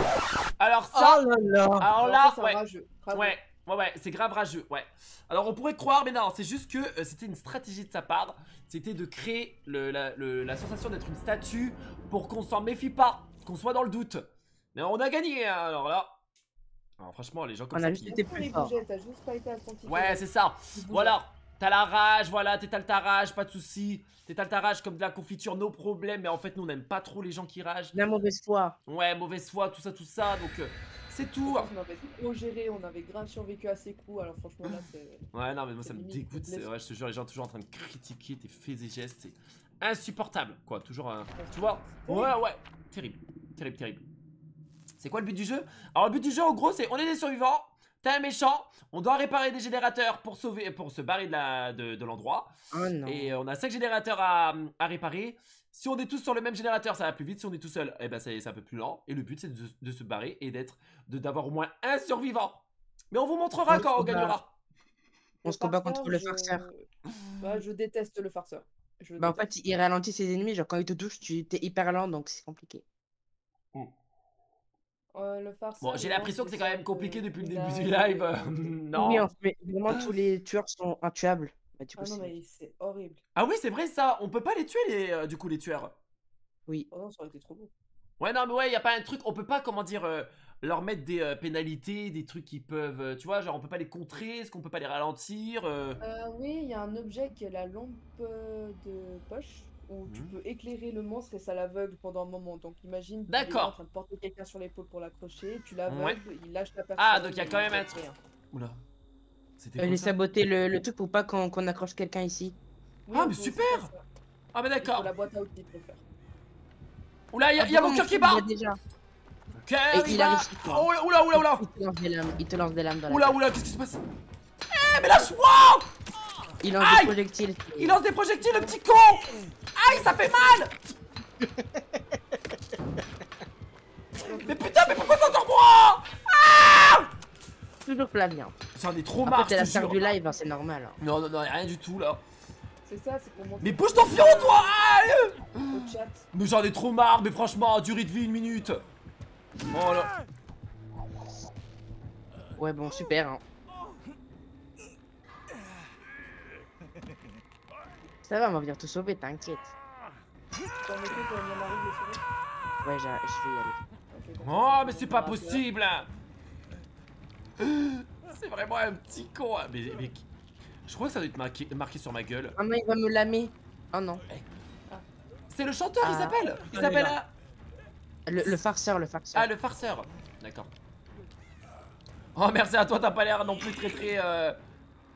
Alors ça, Oh là là alors là, ça, c'est ouais. rageux. Ouais, ouais, ouais, c'est grave rageux, ouais. Alors on pourrait croire, mais non, c'est juste que euh, c'était une stratégie de sa part. C'était de créer le- la, le- la sensation d'être une statue pour qu'on s'en méfie pas, qu'on soit dans le doute. Mais on a gagné, hein, alors là. Alors franchement, les gens comme On ça a juste été plus les fort. bouger, T'as juste pas été attentif. Ouais, c'est ça. Voilà, t'as la rage, voilà, t'étales ta rage, pas de soucis. T'étales ta rage comme de la confiture, nos problèmes. Mais en fait, nous, on n'aime pas trop les gens qui ragent. La mauvaise foi. Ouais, mauvaise foi, tout ça, tout ça. Donc, euh, c'est tout. On avait trop géré, on avait grave survécu à ses coups, alors franchement là c'est. Ouais, non, mais moi ça me dégoûte. Ouais, je te jure, les gens toujours en train de critiquer tes faits et gestes. C'est insupportable, quoi. Toujours un. Tu vois Ouais, ouais. Terrible. Terrible, terrible. C'est quoi le but du jeu? Alors, le but du jeu, en gros, c'est on est des survivants. T'es un méchant. On doit réparer des générateurs pour sauver, pour se barrer de la- de, de l'endroit. Oh. Et euh, on a 5 générateurs à, à réparer. Si on est tous sur le même générateur, ça va plus vite. Si on est tout seul, eh ben c'est c'est un peu plus lent. Et le but, c'est de, de se barrer et d'être, de d'avoir au moins un survivant. Mais on vous montrera On quand on gagnera. On se combat contre le je- farceur. Bah, je déteste le farceur. Je Bah en fait, il ralentit ses ennemis, genre quand il te touche, tu t'es hyper lent, donc c'est compliqué. Euh, le farceur, Bon, j'ai l'impression que c'est quand même compliqué depuis le début du live. euh, *laughs* non. Oui, en fait, mais vraiment tous les *laughs* tueurs sont intuables. Bah du coup, Ah non, c'est- mais c'est horrible. Ah oui, c'est vrai ça. On peut pas les tuer les, euh, du coup les tueurs. Oui. Oh non, ça aurait été trop beau. Ouais, non, mais ouais, y a pas un truc. On peut pas, comment dire, euh, leur mettre des euh, pénalités, des trucs qui peuvent, euh, tu vois, genre on peut pas les contrer, est-ce qu'on peut pas les ralentir euh, Euh, oui, il y a un objet qui est la lampe euh, de poche. Où tu Mhm. peux éclairer le monstre et ça l'aveugle pendant un moment. Donc imagine, tu es en train de porter quelqu'un sur l'épaule pour l'accrocher, tu l'aveugles, il lâche la personne. Ah, donc il y a quand même un truc. rien. Oula. C'était Euh, quoi J'ai ça saboté le, le truc pour pas qu'on qu'on accroche quelqu'un ici. Oui, Ah, on mais super. Ah, sur d'accord. la boîte à outils, tu peux faire. Oula, il y a, Ah, il y a bon, mon cœur qui bat déjà. Cœur il arrive toi. Oula, oula, oula, oula Il te lance des lames, il te lance des lames dans la Oula, oula, qu'est-ce qui se passe? Eh, mais lâche-moi Il lance Aïe des projectiles. Il lance des projectiles, le petit con Aïe, ça fait mal *laughs* Mais putain, mais pourquoi t'entends moi Toujours Flavien. J'en ai trop marre, je la jure. du live, hein, c'est normal. hein. Non, non, non, rien du tout, là. C'est ça, c'est pour montrer Mais bouge ton fion, toi Aïe au chat. Mais j'en ai trop marre, mais franchement, durée de vie, une minute Oh là Ouais, bon, super. Hein. Ça va, on va venir te sauver, t'inquiète. Ouais, je vais y aller. Oh, mais c'est pas possible *gasps* C'est vraiment un petit con hein. mais, mais- Je crois que ça doit être marqué, marqué sur ma gueule. Oh non, il va me lamer. Oh non. C'est le chanteur, il Ah. s'appelle Il Ah, s'appelle... il est là. Le, le farceur, le farceur. Ah, le farceur D'accord. Oh, merci à toi, t'as pas l'air non plus très très... euh,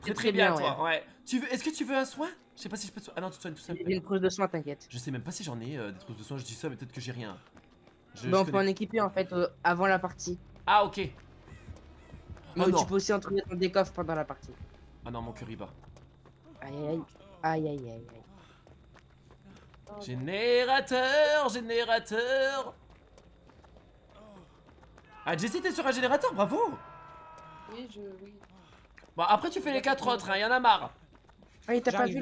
Très très, Très bien, bien, toi, ouais. Tu veux... Est-ce que tu veux un soin? Je sais pas si je peux te soigner. Ah non, tu te soignes tout seul. J'ai une trousse de soins, t'inquiète. Je sais même pas si j'en ai euh, des trousses de soins, je dis ça, mais peut-être que j'ai rien. Je, je on peut en équiper en fait euh, avant la partie. Ah, ok. Mais Oh non. tu peux aussi en trouver dans des coffres pendant la partie. Ah non, mon cœur il bat. Aïe aïe aïe. Aïe aïe aïe aïe. Générateur, générateur. Ah, Jessie, t'es sur un générateur, bravo. Oui, je. Oui. Bon, après, tu fais les quatre autres, hein, y en a marre. Ah, il t'a pas vu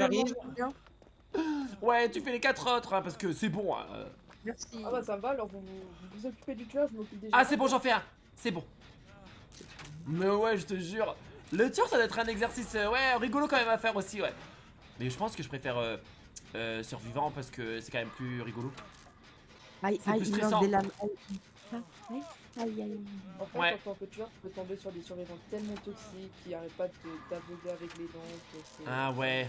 bien *laughs* Ouais, tu fais les quatre autres, hein, parce que c'est bon. hein, euh. Merci. Ah bah ça va, alors vous vous, occupez du tueur, je m'occupe des Ah, c'est bon, j'en fais un. C'est bon. Mais ouais, je te jure. Le tir, ça doit être un exercice, euh, ouais, rigolo quand même à faire aussi, ouais. Mais je pense que je préfère euh, euh, survivant parce que c'est quand même plus rigolo. Aïe c'est aïe, plus stressant. des lames. Aïe aïe. En fait, Ouais. en tant que tueur, tu peux tomber sur des survivants tellement toxiques qui arrêtent pas de t'aveugler avec les dents. que c'est- Ah ouais.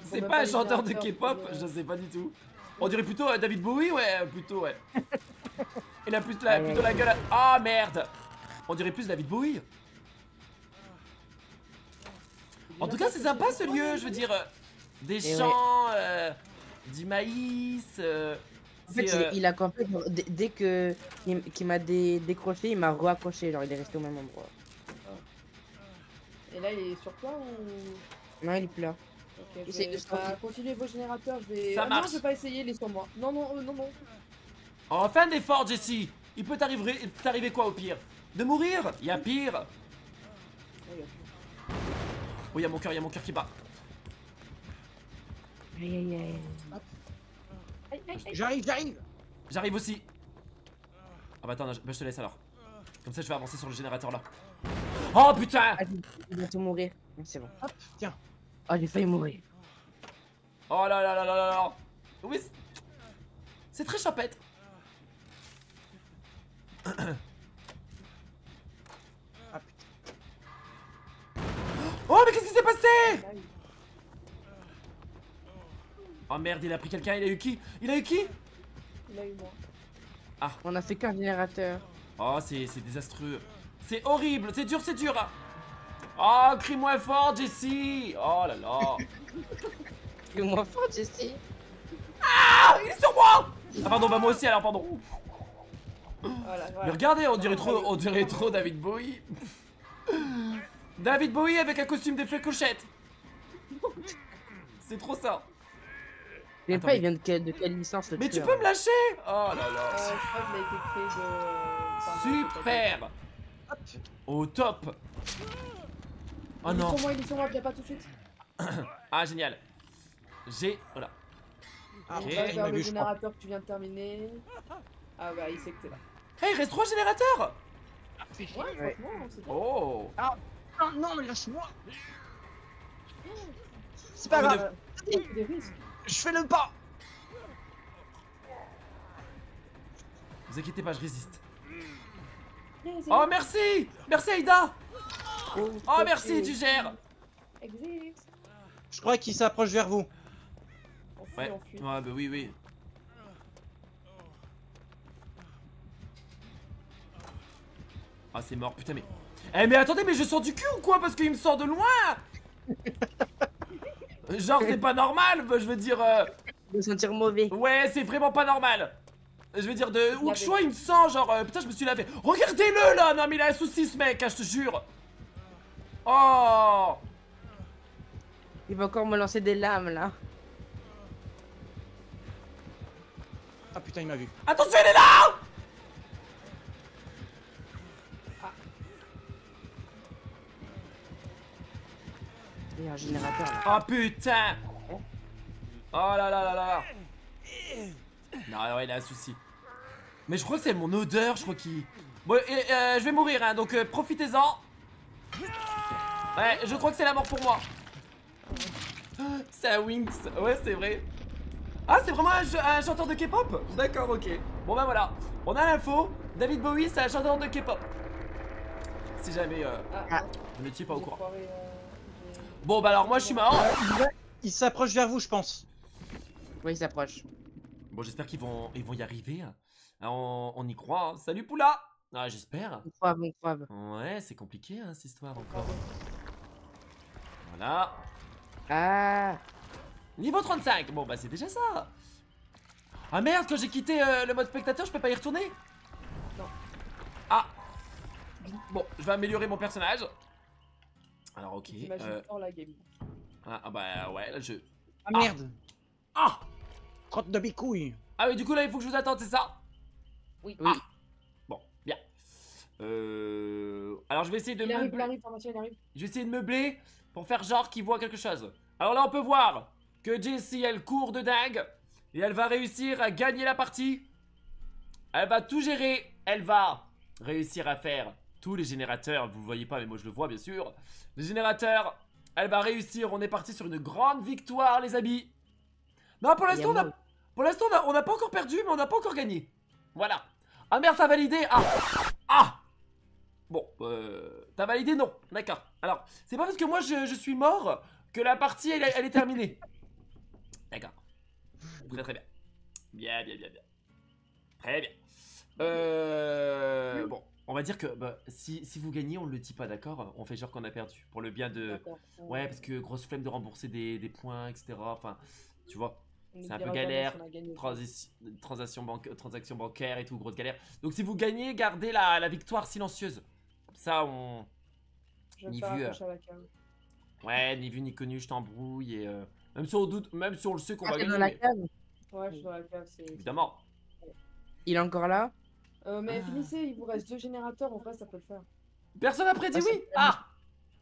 Ils font C'est pas un chanteur de K-pop, euh, je sais pas du tout. On dirait plutôt euh, David Bowie, ouais, plutôt, ouais. *laughs* Il a plus la, Ouais. plutôt la gueule à... Ah merde On dirait plus David Bowie. En tout cas, c'est sympa ce lieu, je veux dire. euh, Des champs, euh, du maïs. euh, En fait, il- euh, il a campé dès, dès que il, qu'il m'a dé- décroché, il m'a raccroché, genre il est resté au même endroit. Et là, il est sur toi ou? Non, il pleure. Ok, je vais... continuez vos générateurs, je vais. Ça ah, marche. Non, je vais pas essayer, laissez-moi. Non, non, euh, non, non. Oh, fais un effort, Jessie Il peut t'arriver t'arriver quoi au pire? De mourir? Il y a pire Oh, y a plus. Il y a mon cœur, il y a mon cœur qui bat. Aïe aïe aïe. Aïe, aïe, aïe. J'arrive, j'arrive J'arrive aussi. Ah bah attends, bah, je te laisse alors. Comme ça, je vais avancer sur le générateur là. Oh putain Ah, il- va tout mourir. C'est bon. Hop, tiens. Oh, j'ai failli mourir. Oh là là là là là là Oui, c'est- très champêtre. Ah putain. Oh mais qu'est-ce qui s'est passé? Oh merde, il a pris quelqu'un, il a eu qui? Il a eu qui? Il a eu moi. On a fait qu'un générateur. Oh, c'est c'est désastreux. C'est horrible, c'est dur, c'est dur. Oh, crie moins fort, Jessie Oh là là *laughs* Le moins fort, Jessie. Ah, il est sur moi Ah pardon, bah moi aussi alors, pardon. Voilà, Mais regardez, on dirait trop, on dirait trop David Bowie. David Bowie avec un costume des flécochettes. C'est trop ça. Pas, mais- il vient de, quelle- de quelle licence le Mais tu peux me lâcher? Oh là Euh, là. je crois qu'il a été créé de. enfin, Super Hop. Au top Oh Il est non sur moi, viens pas tout de suite. *coughs* Ah génial J'ai... Voilà. Ah. On va faire le générateur que tu viens de terminer. Ah bah, il sait que t'es là. Hey, il reste trois générateurs Ouais, Ouais. franchement, c'est bien. Oh Non, non, mais lâche-moi C'est Oh, pas mais grave, des risques. Je fais le pas Vous inquiétez pas, je résiste. Oh merci Merci Aïda Oh, Oh merci, tu gères Exit. Je crois qu'il s'approche vers vous. On fuit, Ouais, on fuit. ouais, bah oui, oui. Ah, c'est mort, putain, mais. Eh, mais attendez, mais je sors du cul ou quoi? Parce qu'il me sort de loin *laughs* Genre, c'est pas normal, je veux dire. euh, De sentir mauvais. Ouais, c'est vraiment pas normal. Je veux dire, de. Uksho, il me sent genre. euh, putain, je me suis lavé. Regardez-le là Non, mais il a un souci, ce mec, hein, je te jure. Oh Il va encore me lancer des lames là. Ah putain, il m'a vu. Attention, il est là y a un générateur là. Oh putain Oh là là là là Non, ouais, il a un souci. Mais je crois que c'est mon odeur, je crois qu'il... Bon, euh, je vais mourir, hein, donc euh, profitez-en. Ouais, je crois que c'est la mort pour moi. C'est un Winx, ouais, c'est vrai. Ah, c'est vraiment un, un chanteur de K-pop? D'accord, ok. Bon, bah voilà. On a l'info. David Bowie, c'est un chanteur de K-pop. Si jamais euh, Ah, vous n'étiez pas au courant. Bon, bah alors moi, je suis mort. Il s'approche vers vous, je pense. Oui, il s'approche. Bon, j'espère qu'ils vont, ils vont y arriver. Ah, On, on y croit. hein. Salut Poula Ah, j'espère. On croit, on croit. Ouais, c'est compliqué, hein, cette histoire encore. Voilà. Ah Niveau 35 Bon, bah c'est déjà ça Ah merde, quand j'ai quitté euh, le mode spectateur, je peux pas y retourner? Non. Ah Bon, je vais améliorer mon personnage. Alors, ok. Euh, fort la game. ah, ah, bah ouais, là je... Ah Ah. merde. Ah Crotte de bicouille. Ah oui, du coup là, il faut que je vous attende, c'est ça? Oui. Oui. Bon, bien. Euh... Alors, je vais essayer de Il arrive, il arrive, il arrive. Je vais essayer de meubler pour faire genre qu'il voit quelque chose. Alors là, on peut voir que Jessie, elle court de dingue. Et elle va réussir à gagner la partie. Elle va tout gérer. Elle va réussir à faire tous les générateurs. Vous voyez pas, mais moi je le vois bien sûr. Les générateurs. Elle va réussir. On est parti sur une grande victoire, les amis. Non, pour l'instant, on a... Pour l'instant, on n'a pas encore perdu, mais on n'a pas encore gagné. Voilà. Ah merde, t'as validé Ah Ah Bon, euh, t'as validé non, d'accord. Alors, c'est pas parce que moi je, je suis mort que la partie elle, elle est terminée. D'accord. Très très bien. Bien, bien, bien, bien. Très bien. Euh, bon, on va dire que bah, si, si vous gagnez, on le dit pas, d'accord On fait genre qu'on a perdu. Pour le bien de. Ouais, parce que grosse flemme de rembourser des, des points, etc. Enfin, tu vois. C'est un peu galère. Transi- transaction bancaire et tout, grosse galère. Donc si vous gagnez, gardez la, la victoire silencieuse. Comme Ça, on. Je ni vu, cave. Ouais, ni vu ni connu, je t'embrouille et. euh, Même si on doute, même si on le sait qu'on Ah, va gagner. dans la mais- cave Ouais, je suis dans la cave, c'est... Évidemment. Il est encore là? Euh, mais Ah. finissez, il vous reste deux générateurs, en vrai, ça peut le faire. Personne n'a prédit Ah, oui Ah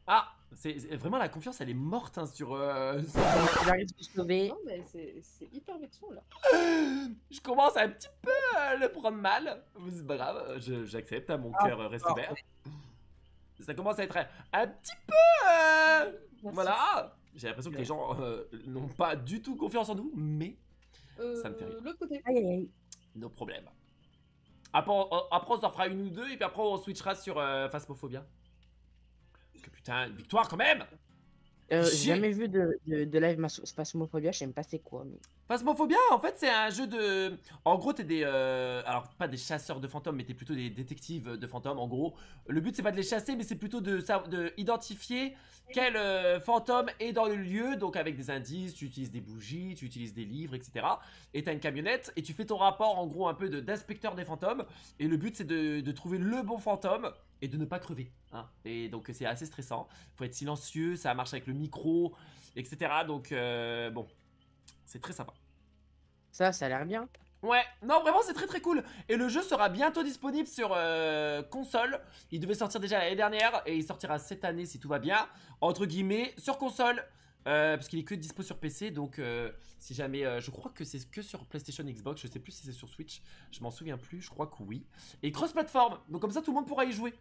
Ah c'est c'est- Vraiment, la confiance, elle est morte hein, sur. euh, sur- Il arrive de se sauver. Non, mais c'est c'est hyper vexant, là. Je commence à un petit peu euh, le prendre mal. C'est pas grave, je- j'accepte, hein, mon Ah, cœur reste ah, ouvert. Ça commence à être un, un petit peu. euh. Voilà J'ai l'impression que les gens euh, n'ont pas du tout confiance en nous, mais Euh, Ça me fait rire. L'autre côté. Aïe aïe aïe. nos problèmes. Après, on, après, on s'en fera une ou deux, et puis après, on switchera sur euh, Phasmophobia. Parce que putain, une victoire quand même Euh. J'ai jamais vu de, de, de live phasmophobia, je sais même pas c'est quoi. Mais... Phasmophobia, en fait, c'est un jeu de. En gros, t'es des. euh, Alors, pas des chasseurs de fantômes, mais t'es plutôt des détectives de fantômes. En gros, le but, c'est pas de les chasser, mais c'est plutôt de, de identifier quel euh, fantôme est dans le lieu. Donc, avec des indices, tu utilises des bougies, tu utilises des livres, etc. Et t'as une camionnette, et tu fais ton rapport, en gros, un peu de- d'inspecteur des fantômes. Et le but, c'est de, de trouver le bon fantôme et de ne pas crever. hein. Et donc, c'est assez stressant. Faut être silencieux, ça marche avec le micro, etc. Donc, euh, bon, c'est très sympa. Ça, ça a l'air bien. Ouais, non, vraiment, c'est très très cool. Et le jeu sera bientôt disponible sur euh, console. Il devait sortir déjà l'année dernière et il sortira cette année si tout va bien. Entre guillemets, sur console. euh, parce qu'il est que dispo sur PC. Donc, euh, si jamais. euh, je crois que c'est que sur PlayStation Xbox. Je sais plus si c'est sur Switch. Je m'en souviens plus. Je crois que oui. Et cross-platform. Donc, comme ça, tout le monde pourra y jouer.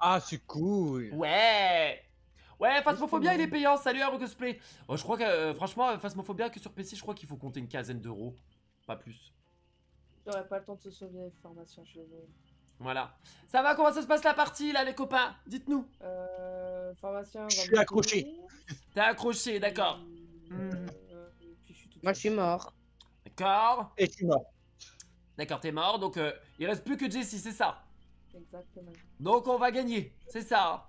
Ah, c'est cool. Ouais Ouais, Phasmophobia, il est payant. Salut, à Cosplay. Oh, je crois que, euh, franchement, Phasmophobia, que sur PC, je crois qu'il faut compter une quinzaine d'euros. Pas plus. J'aurais pas le temps de se souvenir des formations, je suis désolée. Voilà. Ça va, comment ça se passe la partie, là, les copains? Dites-nous. Euh, pharmacien va Je suis accroché. T'es accroché, d'accord. Euh, Mhm. euh, puis je suis tout Moi, je suis mort. D'accord. Et je suis mort. D'accord, t'es mort. Donc, euh, il reste plus que Jessie, c'est ça? Exactement. Donc, on va gagner. C'est ça.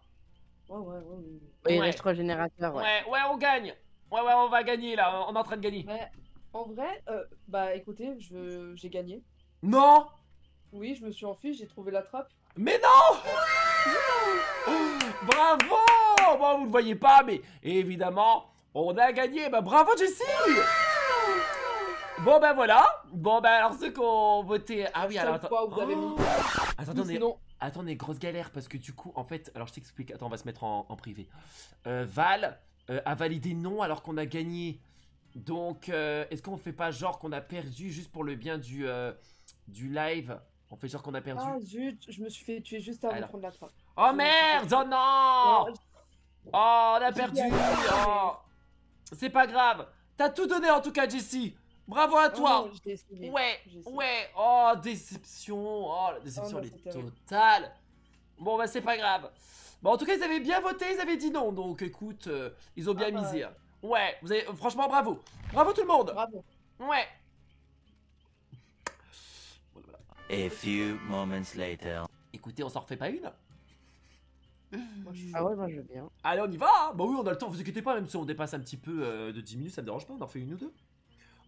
Ouais, ouais, ouais. ouais. Il Ouais. reste trois générateurs. Ouais. Ouais. ouais, on gagne. Ouais, ouais, on va gagner là. On est en train de gagner. Mais en vrai, euh, bah écoutez, je j'ai gagné. Non Oui, je me suis enfui, j'ai trouvé la trappe. Mais non *gasps* Bravo Bon, vous ne voyez pas, mais évidemment, on a gagné. Bah, bravo, Jessie Bon, ben voilà. Bon, ben alors, ceux qui ont voté... Ah oui, alors, attends. fois, vous avez mis. *gasps* Attendez. Sinon, Attendez, grosse galère parce que du coup, en fait, alors je t'explique. Attends, on va se mettre en, en privé. Euh, Val euh, a validé non alors qu'on a gagné. Donc, euh, est-ce qu'on fait pas genre qu'on a perdu juste pour le bien du, euh, du live? On fait genre qu'on a perdu ah zut, je me suis fait tuer juste avant Alors. de prendre la trappe. Oh merde Oh non Ouais, Oh, on a perdu. Oh. C'est pas grave. T'as tout donné en tout cas, Jessie. Bravo à oh toi. non, j'ai essayé. Ouais, ouais. Oh, déception. Oh, la déception, Oh non, elle est totale. Bon, bah, c'est pas grave. Bon, en tout cas, ils avaient bien voté, ils avaient dit non. Donc, écoute, euh, ils ont bien Ah bah. misé. hein. Ouais, vous avez, franchement, bravo. Bravo tout le monde. Bravo. Ouais. A few moments later. Écoutez, on s'en refait pas une Moi, je suis Ah ouais, moi, je veux bien. Allez, on y va hein. Bah oui, on a le temps, vous inquiétez pas, même si on dépasse un petit peu euh, de 10 minutes, ça me dérange pas, on en fait une ou deux.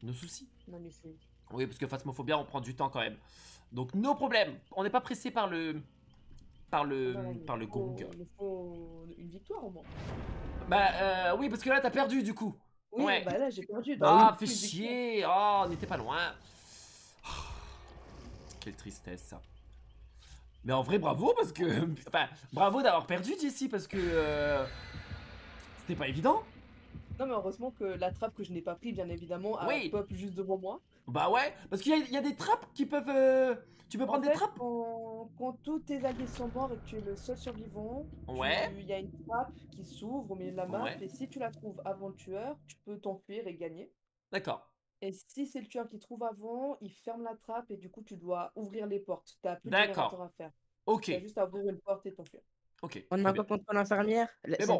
Nos soucis. Non, mais c'est- Oui, parce que Phasmophobia, on prend du temps quand même. Donc, nos problèmes. On n'est pas pressé par le... Par le... voilà, il par le gong. Il nous faut une victoire au moins. Bah, euh, oui, parce que là, t'as perdu, du coup. Oui, Ouais. bah là j'ai perdu. Ah, donc fait une victoire. chier Oh, on n'était pas loin Oh, Quelle tristesse, ça. Mais en vrai, bravo, parce que... *laughs* Enfin, bravo d'avoir perdu, Jessie, parce que... euh, C'était pas évident. Non, mais heureusement que la trappe que je n'ai pas pris, bien évidemment, a Oui. pop juste devant moi. Bah ouais, parce qu'il y, a- il y a des trappes qui peuvent... euh, Tu peux En prendre fait, des trappes? Quand, quand tous tes alliés sont morts et que tu es le seul survivant, Ouais. il y a une trappe qui s'ouvre au milieu de la map. Ouais. Et si tu la trouves avant le tueur, tu peux t'enfuir et gagner. D'accord. Et si c'est le tueur qui trouve avant, il ferme la trappe et du coup tu dois ouvrir les portes. T'as plus de à faire. Ok, T'as juste à ouvrir une porte et t'enfuir. Ok. On a encore contre l'infirmière Mais Celle bon.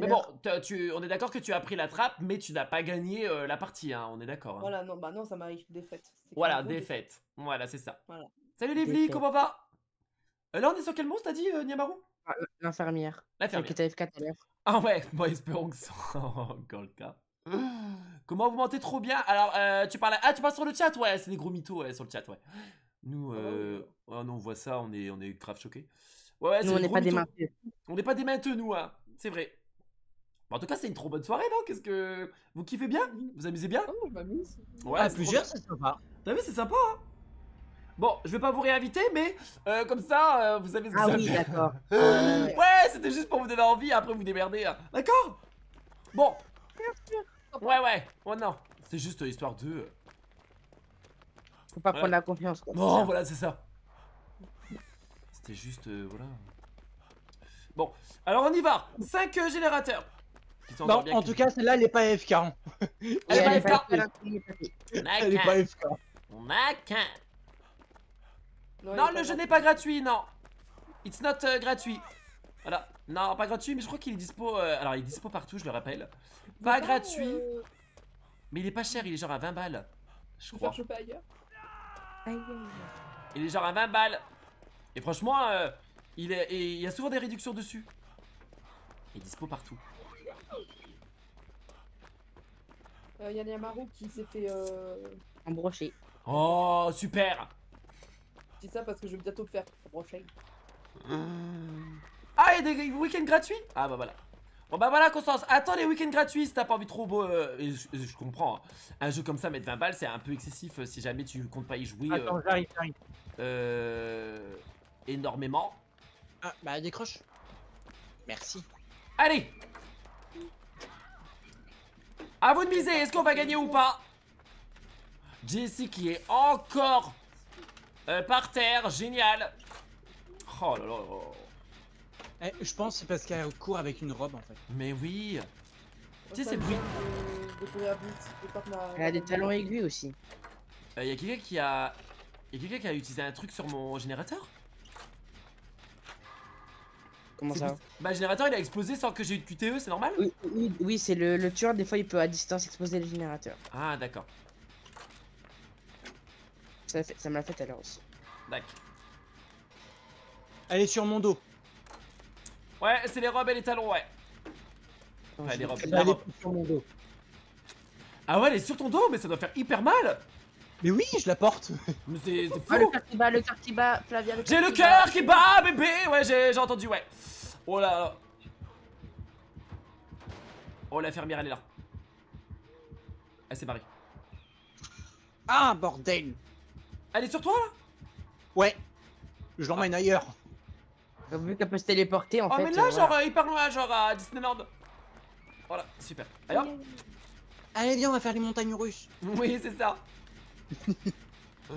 Mais bon, tu, on est d'accord que tu as pris la trappe, mais tu n'as pas gagné euh, la partie, hein, on est d'accord. hein. Voilà, non, bah non, ça m'arrive défaite. Voilà, défaite. Voilà, c'est ça. Voilà. Salut Défaite. comment va? Euh, Là, on est sur quel monstre, t'as dit, euh, Niamaru? Ah, L'infirmière. Celle L'infirmière. qui l'heure. Ah ouais, *laughs* bon, espérons que ce soit *laughs* encore le cas. Comment vous mentez trop bien? Alors, euh, tu parles... Ah, tu parles sur le chat Ouais, c'est des gros mythos ouais, sur le chat, ouais. Nous, Ah euh... ouais, non, on voit ça, on est, on est grave choqués. Ouais, ouais, c'est Nous, on n'est pas des. On n'est pas des mainteux, nous, hein. C'est vrai. Bon, en tout cas, c'est une trop bonne soirée, non? Qu'est-ce que... Vous kiffez bien? Vous amusez bien? Oh, je m'amuse. Ouais, à trop plusieurs, c'est sympa. T'as vu, c'est sympa, hein? Bon, je vais pas vous réinviter, mais euh, comme ça, euh, vous savez ce que Ah ça oui, fait. d'accord. *laughs* Ah, ouais, c'était juste pour vous donner envie, après vous démerdez. hein. D'accord? Bon. Ouais, ouais. Oh non. C'est juste euh, histoire de... Faut pas prendre la confiance. Quoi. Non, voilà, c'est ça. C'était juste... euh, voilà. Bon, alors on y va. 5 générateurs. Qui sont Non, en tout cas, celle-là, elle est pas AFK. hein. Elle est elle est pas FK. Elle est pas AFK. On a qu'un. Non, Non, le jeu n'est pas gratuit, non. It's not euh, gratuit. Voilà. Non, pas gratuit, mais je crois qu'il est dispo. euh, alors, il est dispo partout, je le rappelle. Pas gratuit, euh, mais il est pas cher, il est genre à 20 balles. Je crois. ailleurs. Il est genre à 20 balles. Et franchement, euh, il, est, et il y a souvent des réductions dessus. Il est dispo partout. Il y a Yamaru qui s'est fait. Euh... Embroché. Oh, super. Je dis ça parce que je vais bientôt me faire prochain. Ah, il y a des week-ends gratuits? Ah, bah voilà. Bon, bah voilà, Constance. Attends les week-ends gratuits si t'as pas envie trop beau. euh, et je, je comprends. hein. Un jeu comme ça, mettre 20 balles, c'est un peu excessif euh, si jamais tu comptes pas y jouer. euh, Attends, j'arrive, j'arrive. euh, énormément. Ah, bah décroche. Merci. Allez À vous de miser, est-ce qu'on va gagner ou pas? Jessie qui est encore euh, par terre, génial Oh là là là. Eh, je pense que c'est parce qu'elle court avec une robe en fait. Mais oui Tu sais, c'est bruit. Elle a des talons aigus aussi. Il y a quelqu'un qui a... Y a quelqu'un qui a utilisé un truc sur mon générateur? Comment ça Bah, le générateur il a explosé sans que j'ai eu de QTE, c'est normal Oui, oui, oui, c'est le, le tueur, des fois il peut à distance exploser le générateur. Ah, d'accord. Ça, fait- ça me l'a fait tout à l'heure aussi. D'accord. Elle est sur mon dos. Ouais, c'est les robes et les talons, ouais. Attends, Ouais, je- les robes. Elle la est robe. sur mon dos. Ah ouais, elle est sur ton dos, mais ça doit faire hyper mal Mais oui, je la porte. *laughs* Mais c'est Ah, le fou cœur qui bat, le cœur qui bat, Flavia. J'ai le cœur qui bat, bébé Ouais, j'ai j'ai entendu, ouais. Oh là là. Oh, l'infirmière, elle est là. Elle s'est barrée. Ah, bordel. Elle est sur toi, là? Ouais. Je l'emmène ailleurs. Vu qu'elle peut se téléporter en Oh, fait. mais là, euh, genre, voilà. hyper loin, genre à Disneyland. Voilà, super. Allez, hop. Allez, viens, on va faire les montagnes russes. Oui, c'est ça. *laughs* Euh.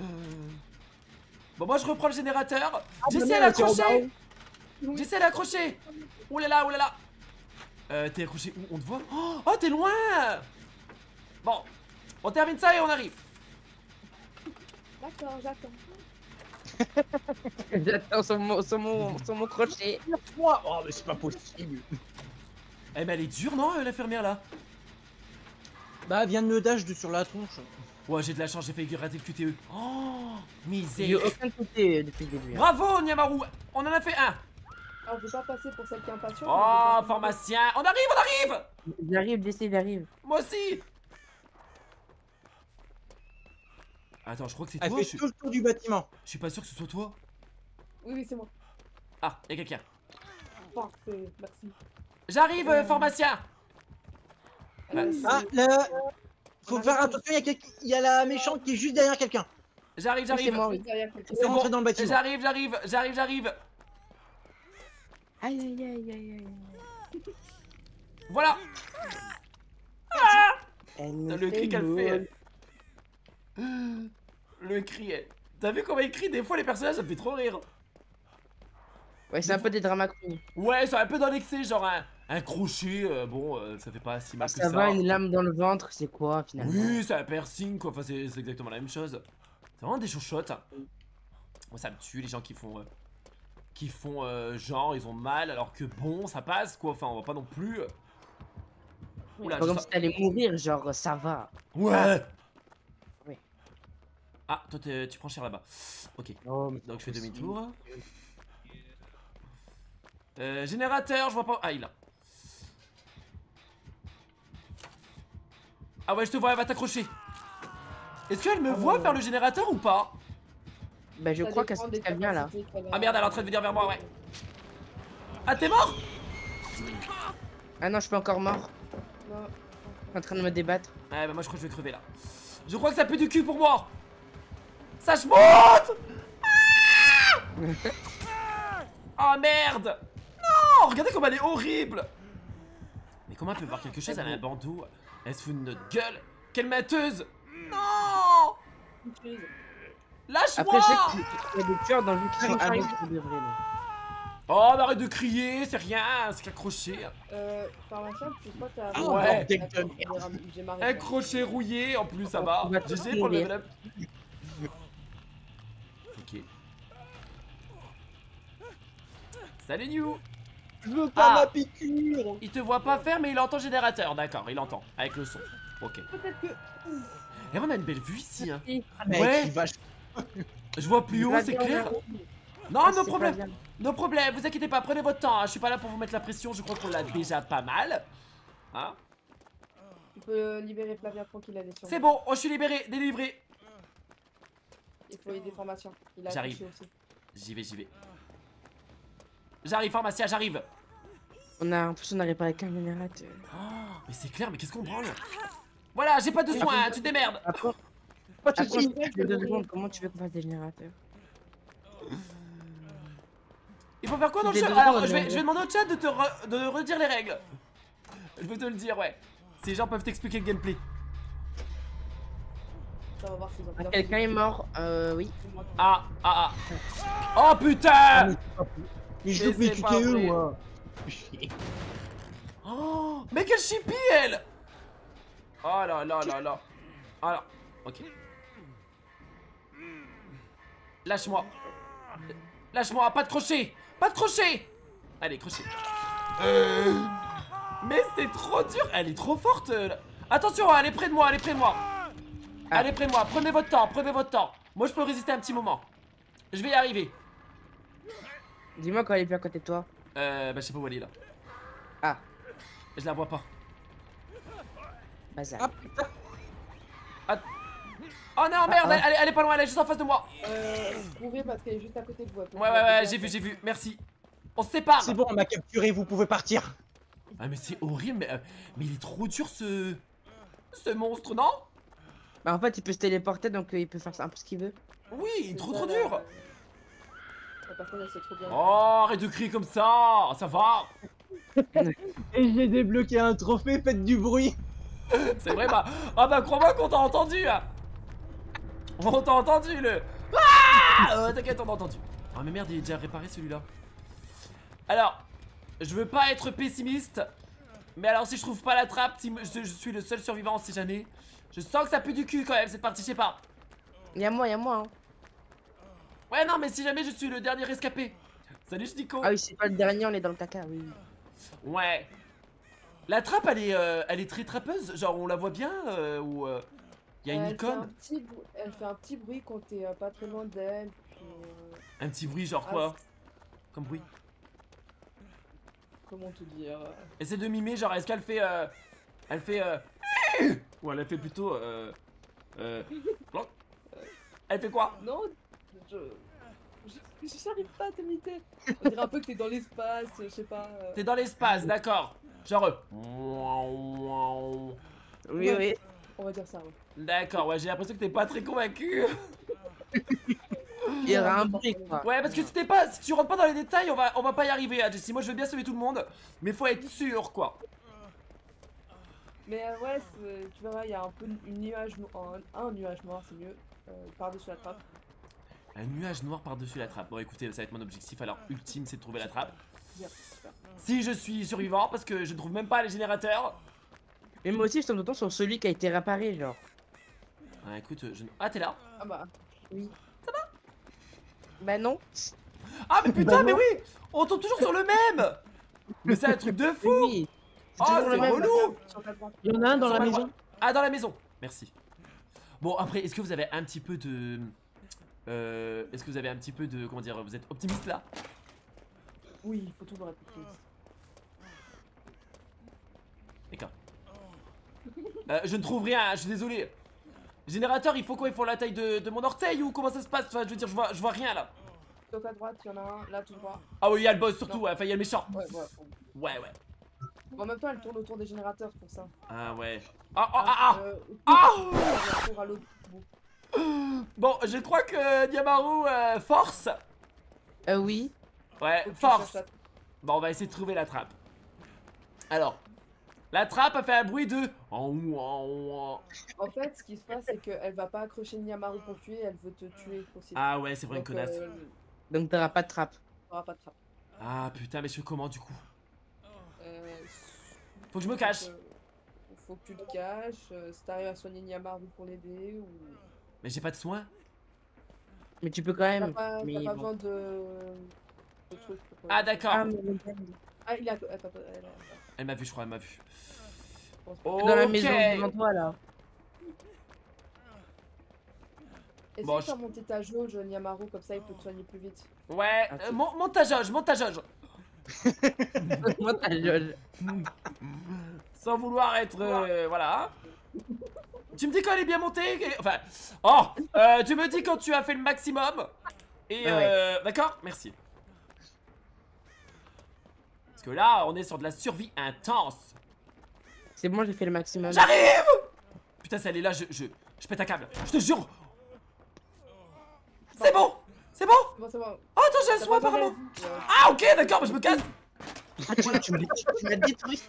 Bon, moi, je reprends le générateur. J'essaie à l'accrocher J'essaie à l'accrocher Oh là là, oh là là Euh, t'es accroché où? On te voit? Oh, oh, t'es loin Bon, on termine ça et on arrive. D'accord, j'attends. *laughs* J'attends sur mon, sur mon, sur mon crochet. Moi Oh, mais c'est pas possible. Eh, mais elle est dure, non, euh, l'infirmière, là? Bah, viens de me dash de sur la tronche. Ouais, j'ai de la chance, j'ai failli rater le QTE. Oh, J'ai eu misère aucun côté depuis le début. hein. Bravo, Nyamaru On en a fait un Alors, pas passer pour celle qui est impatiente. Oh, pharmacien On arrive, on arrive J'arrive, j'essaie, j'arrive. Moi aussi Attends, je crois que c'est Elle toi, fait je suis... tout le tour du bâtiment. je suis pas sûr que ce soit toi. Oui, oui, c'est moi. Ah, y'a quelqu'un. Parfait, merci. J'arrive, euh, pharmacien Euh, Ah, là. Faut faire attention, il y, a y la méchante qui est juste derrière quelqu'un. J'arrive, j'arrive. C'est bon. dans le bâtiment. J'arrive, j'arrive, j'arrive, j'arrive Aïe, aïe, aïe, aïe, aïe. Voilà me Le cri qu'elle fait, elle. *gasps* Le cri, elle. T'as vu comment il crie Des fois, les personnages, ça me fait trop rire. Ouais, c'est un peu des drama queens. Ouais, c'est un peu dans l'excès, genre un, un crochet, euh, bon, euh, ça fait pas si mal Ah, que ça ça. va, une lame dans le ventre, c'est quoi finalement Oui, c'est un piercing, quoi. Enfin, c'est exactement la même chose. C'est vraiment des chouchottes. Moi, ça me tue, les gens qui font... euh, qui font euh, genre, ils ont mal, alors que bon, ça passe, quoi. Enfin, on va pas non plus... Oula, comme si t'allais mourir, genre ça va. Ouais Ouais. Ah, toi, tu prends cher là-bas. Ok. Oh, Donc je fais demi-tour. Euh, générateur, je vois pas. Ah, il est Ah ouais, je te vois, elle va t'accrocher. Est-ce qu'elle me voit faire le générateur ou pas? Bah, je Ça crois qu'elle se bien là. qu'elle a. Ah merde, elle est en train de venir vers moi, ouais. Ah, t'es mort? Ah non, je suis pas encore mort. Non. Je suis en train de me débattre. Ouais, bah moi je crois que je vais crever là. Je crois que ça pue du cul pour moi. Ça se monte Ah Oh merde Non Regardez comme elle est horrible Mais comment elle peut voir quelque chose Elle a un bandeau. Elle se fout de notre gueule? Quelle menteuse Non Utilise. Après, je sais Lâche-moi qu'il y a des tueurs dans le jeu qui sont pour là. Oh, mais arrête de crier, c'est rien, c'est qu'un crochet. Euh, pharmacien, tu crois que t'as. Ah ouais. Un crochet rouillé, en plus ça va. GG pour le level up. Ok. Salut New Je veux pas pas ma piqûre. Il te voit pas faire, mais il entend générateur. D'accord, il entend. Avec le son. Ok. Peut-être que. Et on a une belle vue ici. Hein. Mec, Ouais. va- Je vois plus haut, c'est clair. Non, Ah, nos problèmes. Nos problèmes, vous inquiétez pas, prenez votre temps. hein. Je suis pas là pour vous mettre la pression. Je crois qu'on l'a déjà pas mal. Hein Tu peux libérer Flavia tranquille, elle est sur C'est bon, oh, je suis libéré, délivré. Il faut aider a J'arrive. J'y vais, j'y vais. J'arrive, pharmacien, j'arrive. On a, en plus, on a réparé qu'un générateur. Oh, mais c'est clair, mais qu'est-ce qu'on branle? Voilà, j'ai pas de soins, hein, tu te démerdes. Après, Pas de après, soucis. on se fait deux secondes, comment tu veux qu'on fasse des générateurs Il faut faire quoi dans le besoins, Alors, je vais, mais- je vais demander au chat de te re- de redire les règles. Je vais te le dire, ouais. Ces gens peuvent t'expliquer le gameplay. Ah, Quelqu'un est mort, euh, oui. Ah, ah, ah. Oh putain Mais je veux plus QTE, moi. *laughs* Oh, mais quelle chippie, elle Oh là là là là. Alors, ok. Lâche-moi. Lâche-moi, pas de crochet Pas de crochet Allez, crochet. Euh, Mais c'est trop dur. Elle est trop forte. euh, là. Attention, elle est près de moi, elle est près de moi. Ah. Elle est près de moi. Prenez votre temps, prenez votre temps. Moi, je peux résister un petit moment. Je vais y arriver. Dis-moi quand elle est plus à côté de toi. Euh, bah, je sais pas où elle est là. Ah, Je la vois pas. bazar. Ah putain Oh non, merde, Ah, ah. elle, elle est pas loin, elle est juste en face de moi. Euh, parce qu'elle est juste à côté de vous. Ouais, ouais, ouais, j'ai vu, j'ai vu. Merci. On se sépare. C'est bon, on m'a capturé, vous pouvez partir. Ah, mais c'est horrible, mais, euh, mais il est trop dur ce. Ce monstre, non? Bah en fait, il peut se téléporter donc euh, il peut faire un peu ce qu'il veut. Oui, il est trop ça, trop dur. La personne, elle sait trop bien. Oh, arrête de crier comme ça, ça va. *laughs* Et j'ai débloqué un trophée, faites du bruit. C'est vrai, bah. Ah, bah, crois-moi qu'on t'a entendu. hein. On t'a entendu, le. Ah Euh, T'inquiète, on a entendu. Ah, mais merde, il est déjà réparé celui-là. Alors, je veux pas être pessimiste. Mais alors, si je trouve pas la trappe, si je, je suis le seul survivant, sait jamais. Je sens que ça pue du cul quand même, cette partie, je sais pas. Y'a moi, y'a moi. Hein. Ouais, non, mais si jamais je suis le dernier rescapé. Salut, Nico. Ah oui, c'est pas le dernier, on est dans le caca, oui. Ouais. La trappe, elle est, euh, elle est très trappeuse. Genre, on la voit bien euh, ou euh, il y a une elle fait, un icône. petit elle fait un petit bruit quand t'es euh, pas très loin d'elle. Puis, euh, Un petit bruit, genre Ah, quoi Comme bruit. comment te dire Essaie de mimer, genre, est-ce qu'elle fait. Euh, elle fait. Euh, *coughs* ou elle fait plutôt. Euh, euh, *laughs* elle fait quoi Non, je. je- J'arrive pas à t'imiter. On dirait un peu que t'es dans l'espace, je sais pas. euh, T'es dans l'espace, d'accord. Genre. euh, Oui, Ouais. oui. On va dire ça, ouais. D'accord, ouais, j'ai l'impression que t'es pas très convaincu. Il y aura un bruit, quoi. Ouais, parce que si, t'es pas, si tu rentres pas dans les détails, on va, on va pas y arriver, hein, Jessie. Moi, je veux bien sauver tout le monde, mais faut être sûr, quoi. Mais euh, ouais, tu verras, il y a un peu une nuage un, un nuage noir, c'est mieux, euh, par-dessus la trappe. Un nuage noir par-dessus la trappe. Bon, écoutez, ça va être mon objectif. Alors, ultime, c'est de trouver la trappe. Si je suis survivant, parce que je ne trouve même pas les générateurs. Mais moi aussi, je tombe tout le temps sur celui qui a été réparé, genre. Ah, écoute, je... Ah, t'es là Ah bah, Bah non. Ah, mais putain, mais oui On tombe toujours sur le même Mais c'est un truc de fou oui. Oh, c'est même. relou. Il y en a un dans Sur la ma maison. Ah, dans la maison Merci. Bon, après, est-ce que vous avez un petit peu de... Euh, est-ce que vous avez un petit peu de... Comment dire Vous êtes optimiste, là? Oui, il faut toujours être optimiste. D'accord. Euh, je ne trouve rien, je suis désolé. Générateur, il faut quoi? Il faut la taille de, de mon orteil ou comment ça se passe? Enfin, je veux dire, je vois, je vois rien là. Sur ta droite, il y en a un, là tout droit. Ah oui, il y a le boss surtout, ouais, enfin, il y a le méchant. Ouais, ouais. Ouais, ouais. En même temps, elle tourne autour des générateurs, pour ça. Ah ouais. Ah, ah, ah, ah Euh, Ah à bout. Bon, je crois que Niamaru euh, force. Euh, oui. Ouais, force. Bon, on va essayer de trouver la trappe. Alors, la trappe a fait un bruit de. En fait, ce qui se passe, c'est qu'elle va pas accrocher Niamaru pour tuer, elle veut te tuer possible. Ah ouais, c'est vrai une connasse. euh, Donc t'auras pas de trappe. t'auras pas de trappe. Ah putain, mais je fais comment du coup? Euh, Faut que je me cache. faut que- Faut que tu te caches, euh, si t'arrives à soigner Niamaru pour l'aider ou. Mais j'ai pas de soins. Mais tu peux quand T'as même. pas, mais t'as pas bon. besoin de. de trucs. pour- Ah d'accord. Ah, mais Ah, il a. Attends, attends, elle m'a vu, je crois, elle m'a vu. je pense Ok. dans la maison devant toi là. Essaye Bon, de faire monter ta jauge, Niamaru, comme ça il peut te soigner plus vite. Ouais, Ah, euh, mon- monte ta jauge, monte ta jauge. *laughs* Ta. *laughs* Sans vouloir être. euh, voilà. Tu me dis quand elle est bien montée et- Enfin. Oh euh, Tu me dis quand tu as fait le maximum. Et. Ouais, euh, D'accord Merci. Parce que là, on est sur de la survie intense. C'est bon, j'ai fait le maximum. J'arrive Putain, si elle est là, je, je, je pète un câble. Je te jure C'est bon C'est bon Bon, c'est bon. Oh, attends, j'ai un soin apparemment Ah, ok, d'accord, mais je me casse Ah, tu, tu m'as détruit.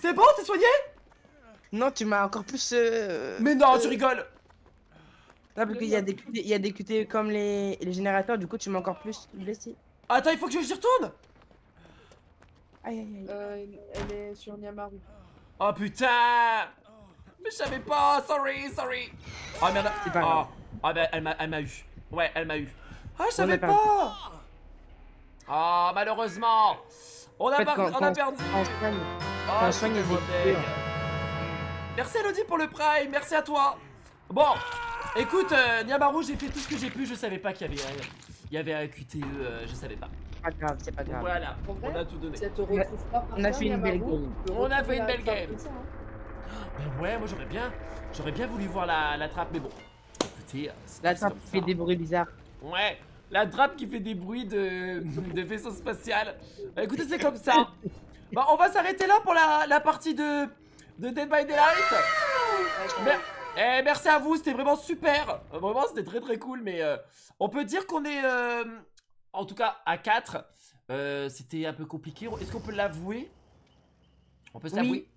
C'est bon, t'es soigné? Non, tu m'as encore plus. euh, Mais non, tu euh, rigoles Non, parce qu'il y a des QT, il y a des QT comme les, les générateurs, du coup, tu m'as encore plus blessé. Attends, il faut que j'y retourne Aïe, aïe, aïe. euh, elle est sur Niamaru. Oh putain Mais je savais pas, sorry, sorry Oh merde C'est pas Oh, grave. oh bah elle m'a elle m'a eu Ouais, elle m'a eu Ah, je On savais a pas. Ah, malheureusement On a, En fait, quand- on a quand- perdu En soigne, Oh, on je soigne, Merci Elodie pour le prime, merci à toi Bon, écoute, euh, Niamaru, j'ai fait tout ce que j'ai pu, je savais pas qu'il y avait un, il y avait un QTE, euh, je savais pas. c'est pas grave, c'est pas grave. Voilà, on a tout donné. Si elle te retrouve pas par on a fait une belle game. On a fait une belle game. hein. *gasps* Ben ouais, moi j'aurais bien, j'aurais bien voulu voir la, la trappe, mais bon, écoutez, euh, La trappe comme fait des bruits bizarres. Ouais, la trappe qui fait des bruits de, *laughs* de vaisseau spatial. Bah, écoutez, c'est comme ça. *laughs* Bah, on va s'arrêter là pour la, la partie de, de Dead by Daylight. Mer- eh, merci à vous, c'était vraiment super. Vraiment, c'était très très cool. Mais euh, on peut dire qu'on est, euh, en tout cas, à 4. Euh, c'était un peu compliqué. Est-ce qu'on peut l'avouer? On peut se Oui. l'avouer?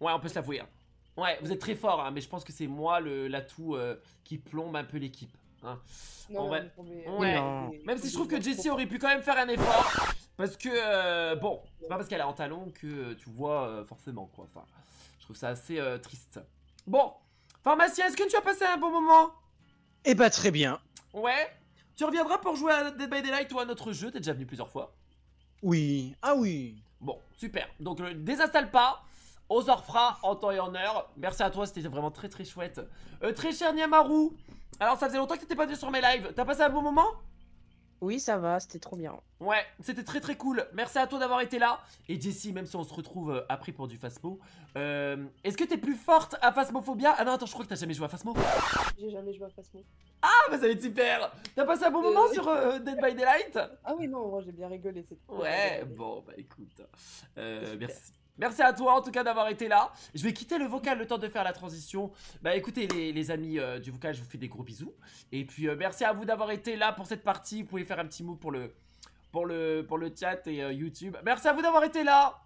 Ouais, on peut se l'avouer. hein. Ouais, vous êtes très fort, hein, mais je pense que c'est moi le- l'atout euh, qui plombe un peu l'équipe. hein. Non, On va- mes- Ouais. Non. Même si je trouve que Jessie aurait pu quand même faire un effort. Parce que, euh, bon, c'est pas parce qu'elle est en talon que euh, tu vois euh, forcément quoi. Enfin, je trouve ça assez euh, triste. Bon, pharmacien, est-ce que tu as passé un bon moment? Eh bah très bien. Ouais Tu reviendras pour jouer à Dead by Daylight ou à notre jeu T'es déjà venu plusieurs fois. Oui. Ah oui. Bon, super. Donc, euh, désinstalle pas. On se refera en temps et en heure. Merci à toi, c'était vraiment très très chouette. Euh, très cher Niamaru. Alors, ça faisait longtemps que t'étais pas venu sur mes lives. T'as passé un bon moment? Oui, ça va, c'était trop bien. Ouais, c'était très très cool. Merci à toi d'avoir été là. Et Jessie, même si on se retrouve euh, après pour du Phasmo, euh, est-ce que t'es plus forte à Phasmophobia Ah non, attends, je crois que t'as jamais joué à Phasmo. J'ai jamais joué à Phasmo. Ah, bah ça va être super T'as passé un bon moment sur euh, Dead by Daylight? Ah oui, non, moi j'ai bien rigolé. Ouais, rigolé. *laughs* bon, bah écoute. Euh, Super. merci. Merci à toi en tout cas d'avoir été là. Je vais quitter le vocal le temps de faire la transition. Bah écoutez les, les amis euh, du vocal, je vous fais des gros bisous. Et puis euh, merci à vous d'avoir été là pour cette partie. Vous pouvez faire un petit mot pour le, pour le, pour le chat et euh, YouTube. Merci à vous d'avoir été là.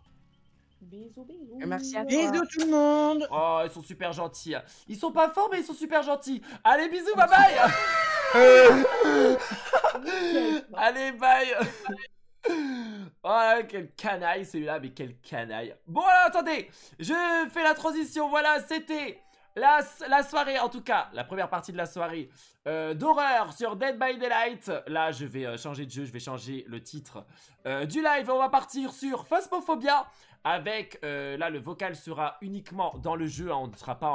Bisous, bisous. Merci à toi. Bisous tout le monde. Oh, ils sont super gentils. Ils sont pas forts, mais ils sont super gentils. Allez, bisous, bye bye. *laughs* *laughs* Allez, bye. Oh, quel canaille celui-là, mais quel canaille. Bon, alors attendez, je fais la transition. Voilà, c'était la, soirée, en tout cas, la première partie de la soirée euh, d'horreur sur Dead by Daylight. Là, je vais euh, changer de jeu, je vais changer le titre euh, du live. On va partir sur Phasmophobia. Avec, là, le vocal sera uniquement dans le jeu. hein, on ne sera pas,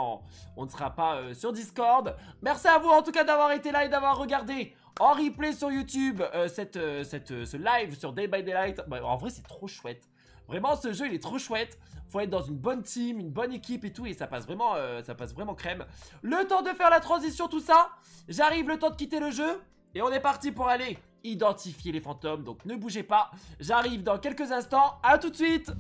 on ne sera pas sur Discord. Merci à vous, en tout cas, d'avoir été là et d'avoir regardé en replay sur YouTube euh, cette, euh, cette, euh, ce live sur Day by Daylight. Bah, en vrai, c'est trop chouette. Vraiment, ce jeu, il est trop chouette. Faut être dans une bonne team, une bonne équipe et tout, et ça passe vraiment, ça passe vraiment crème. Le temps de faire la transition, tout ça. J'arrive, le temps de quitter le jeu. Et on est parti pour aller identifier les fantômes. Donc ne bougez pas. J'arrive dans quelques instants. À tout de suite.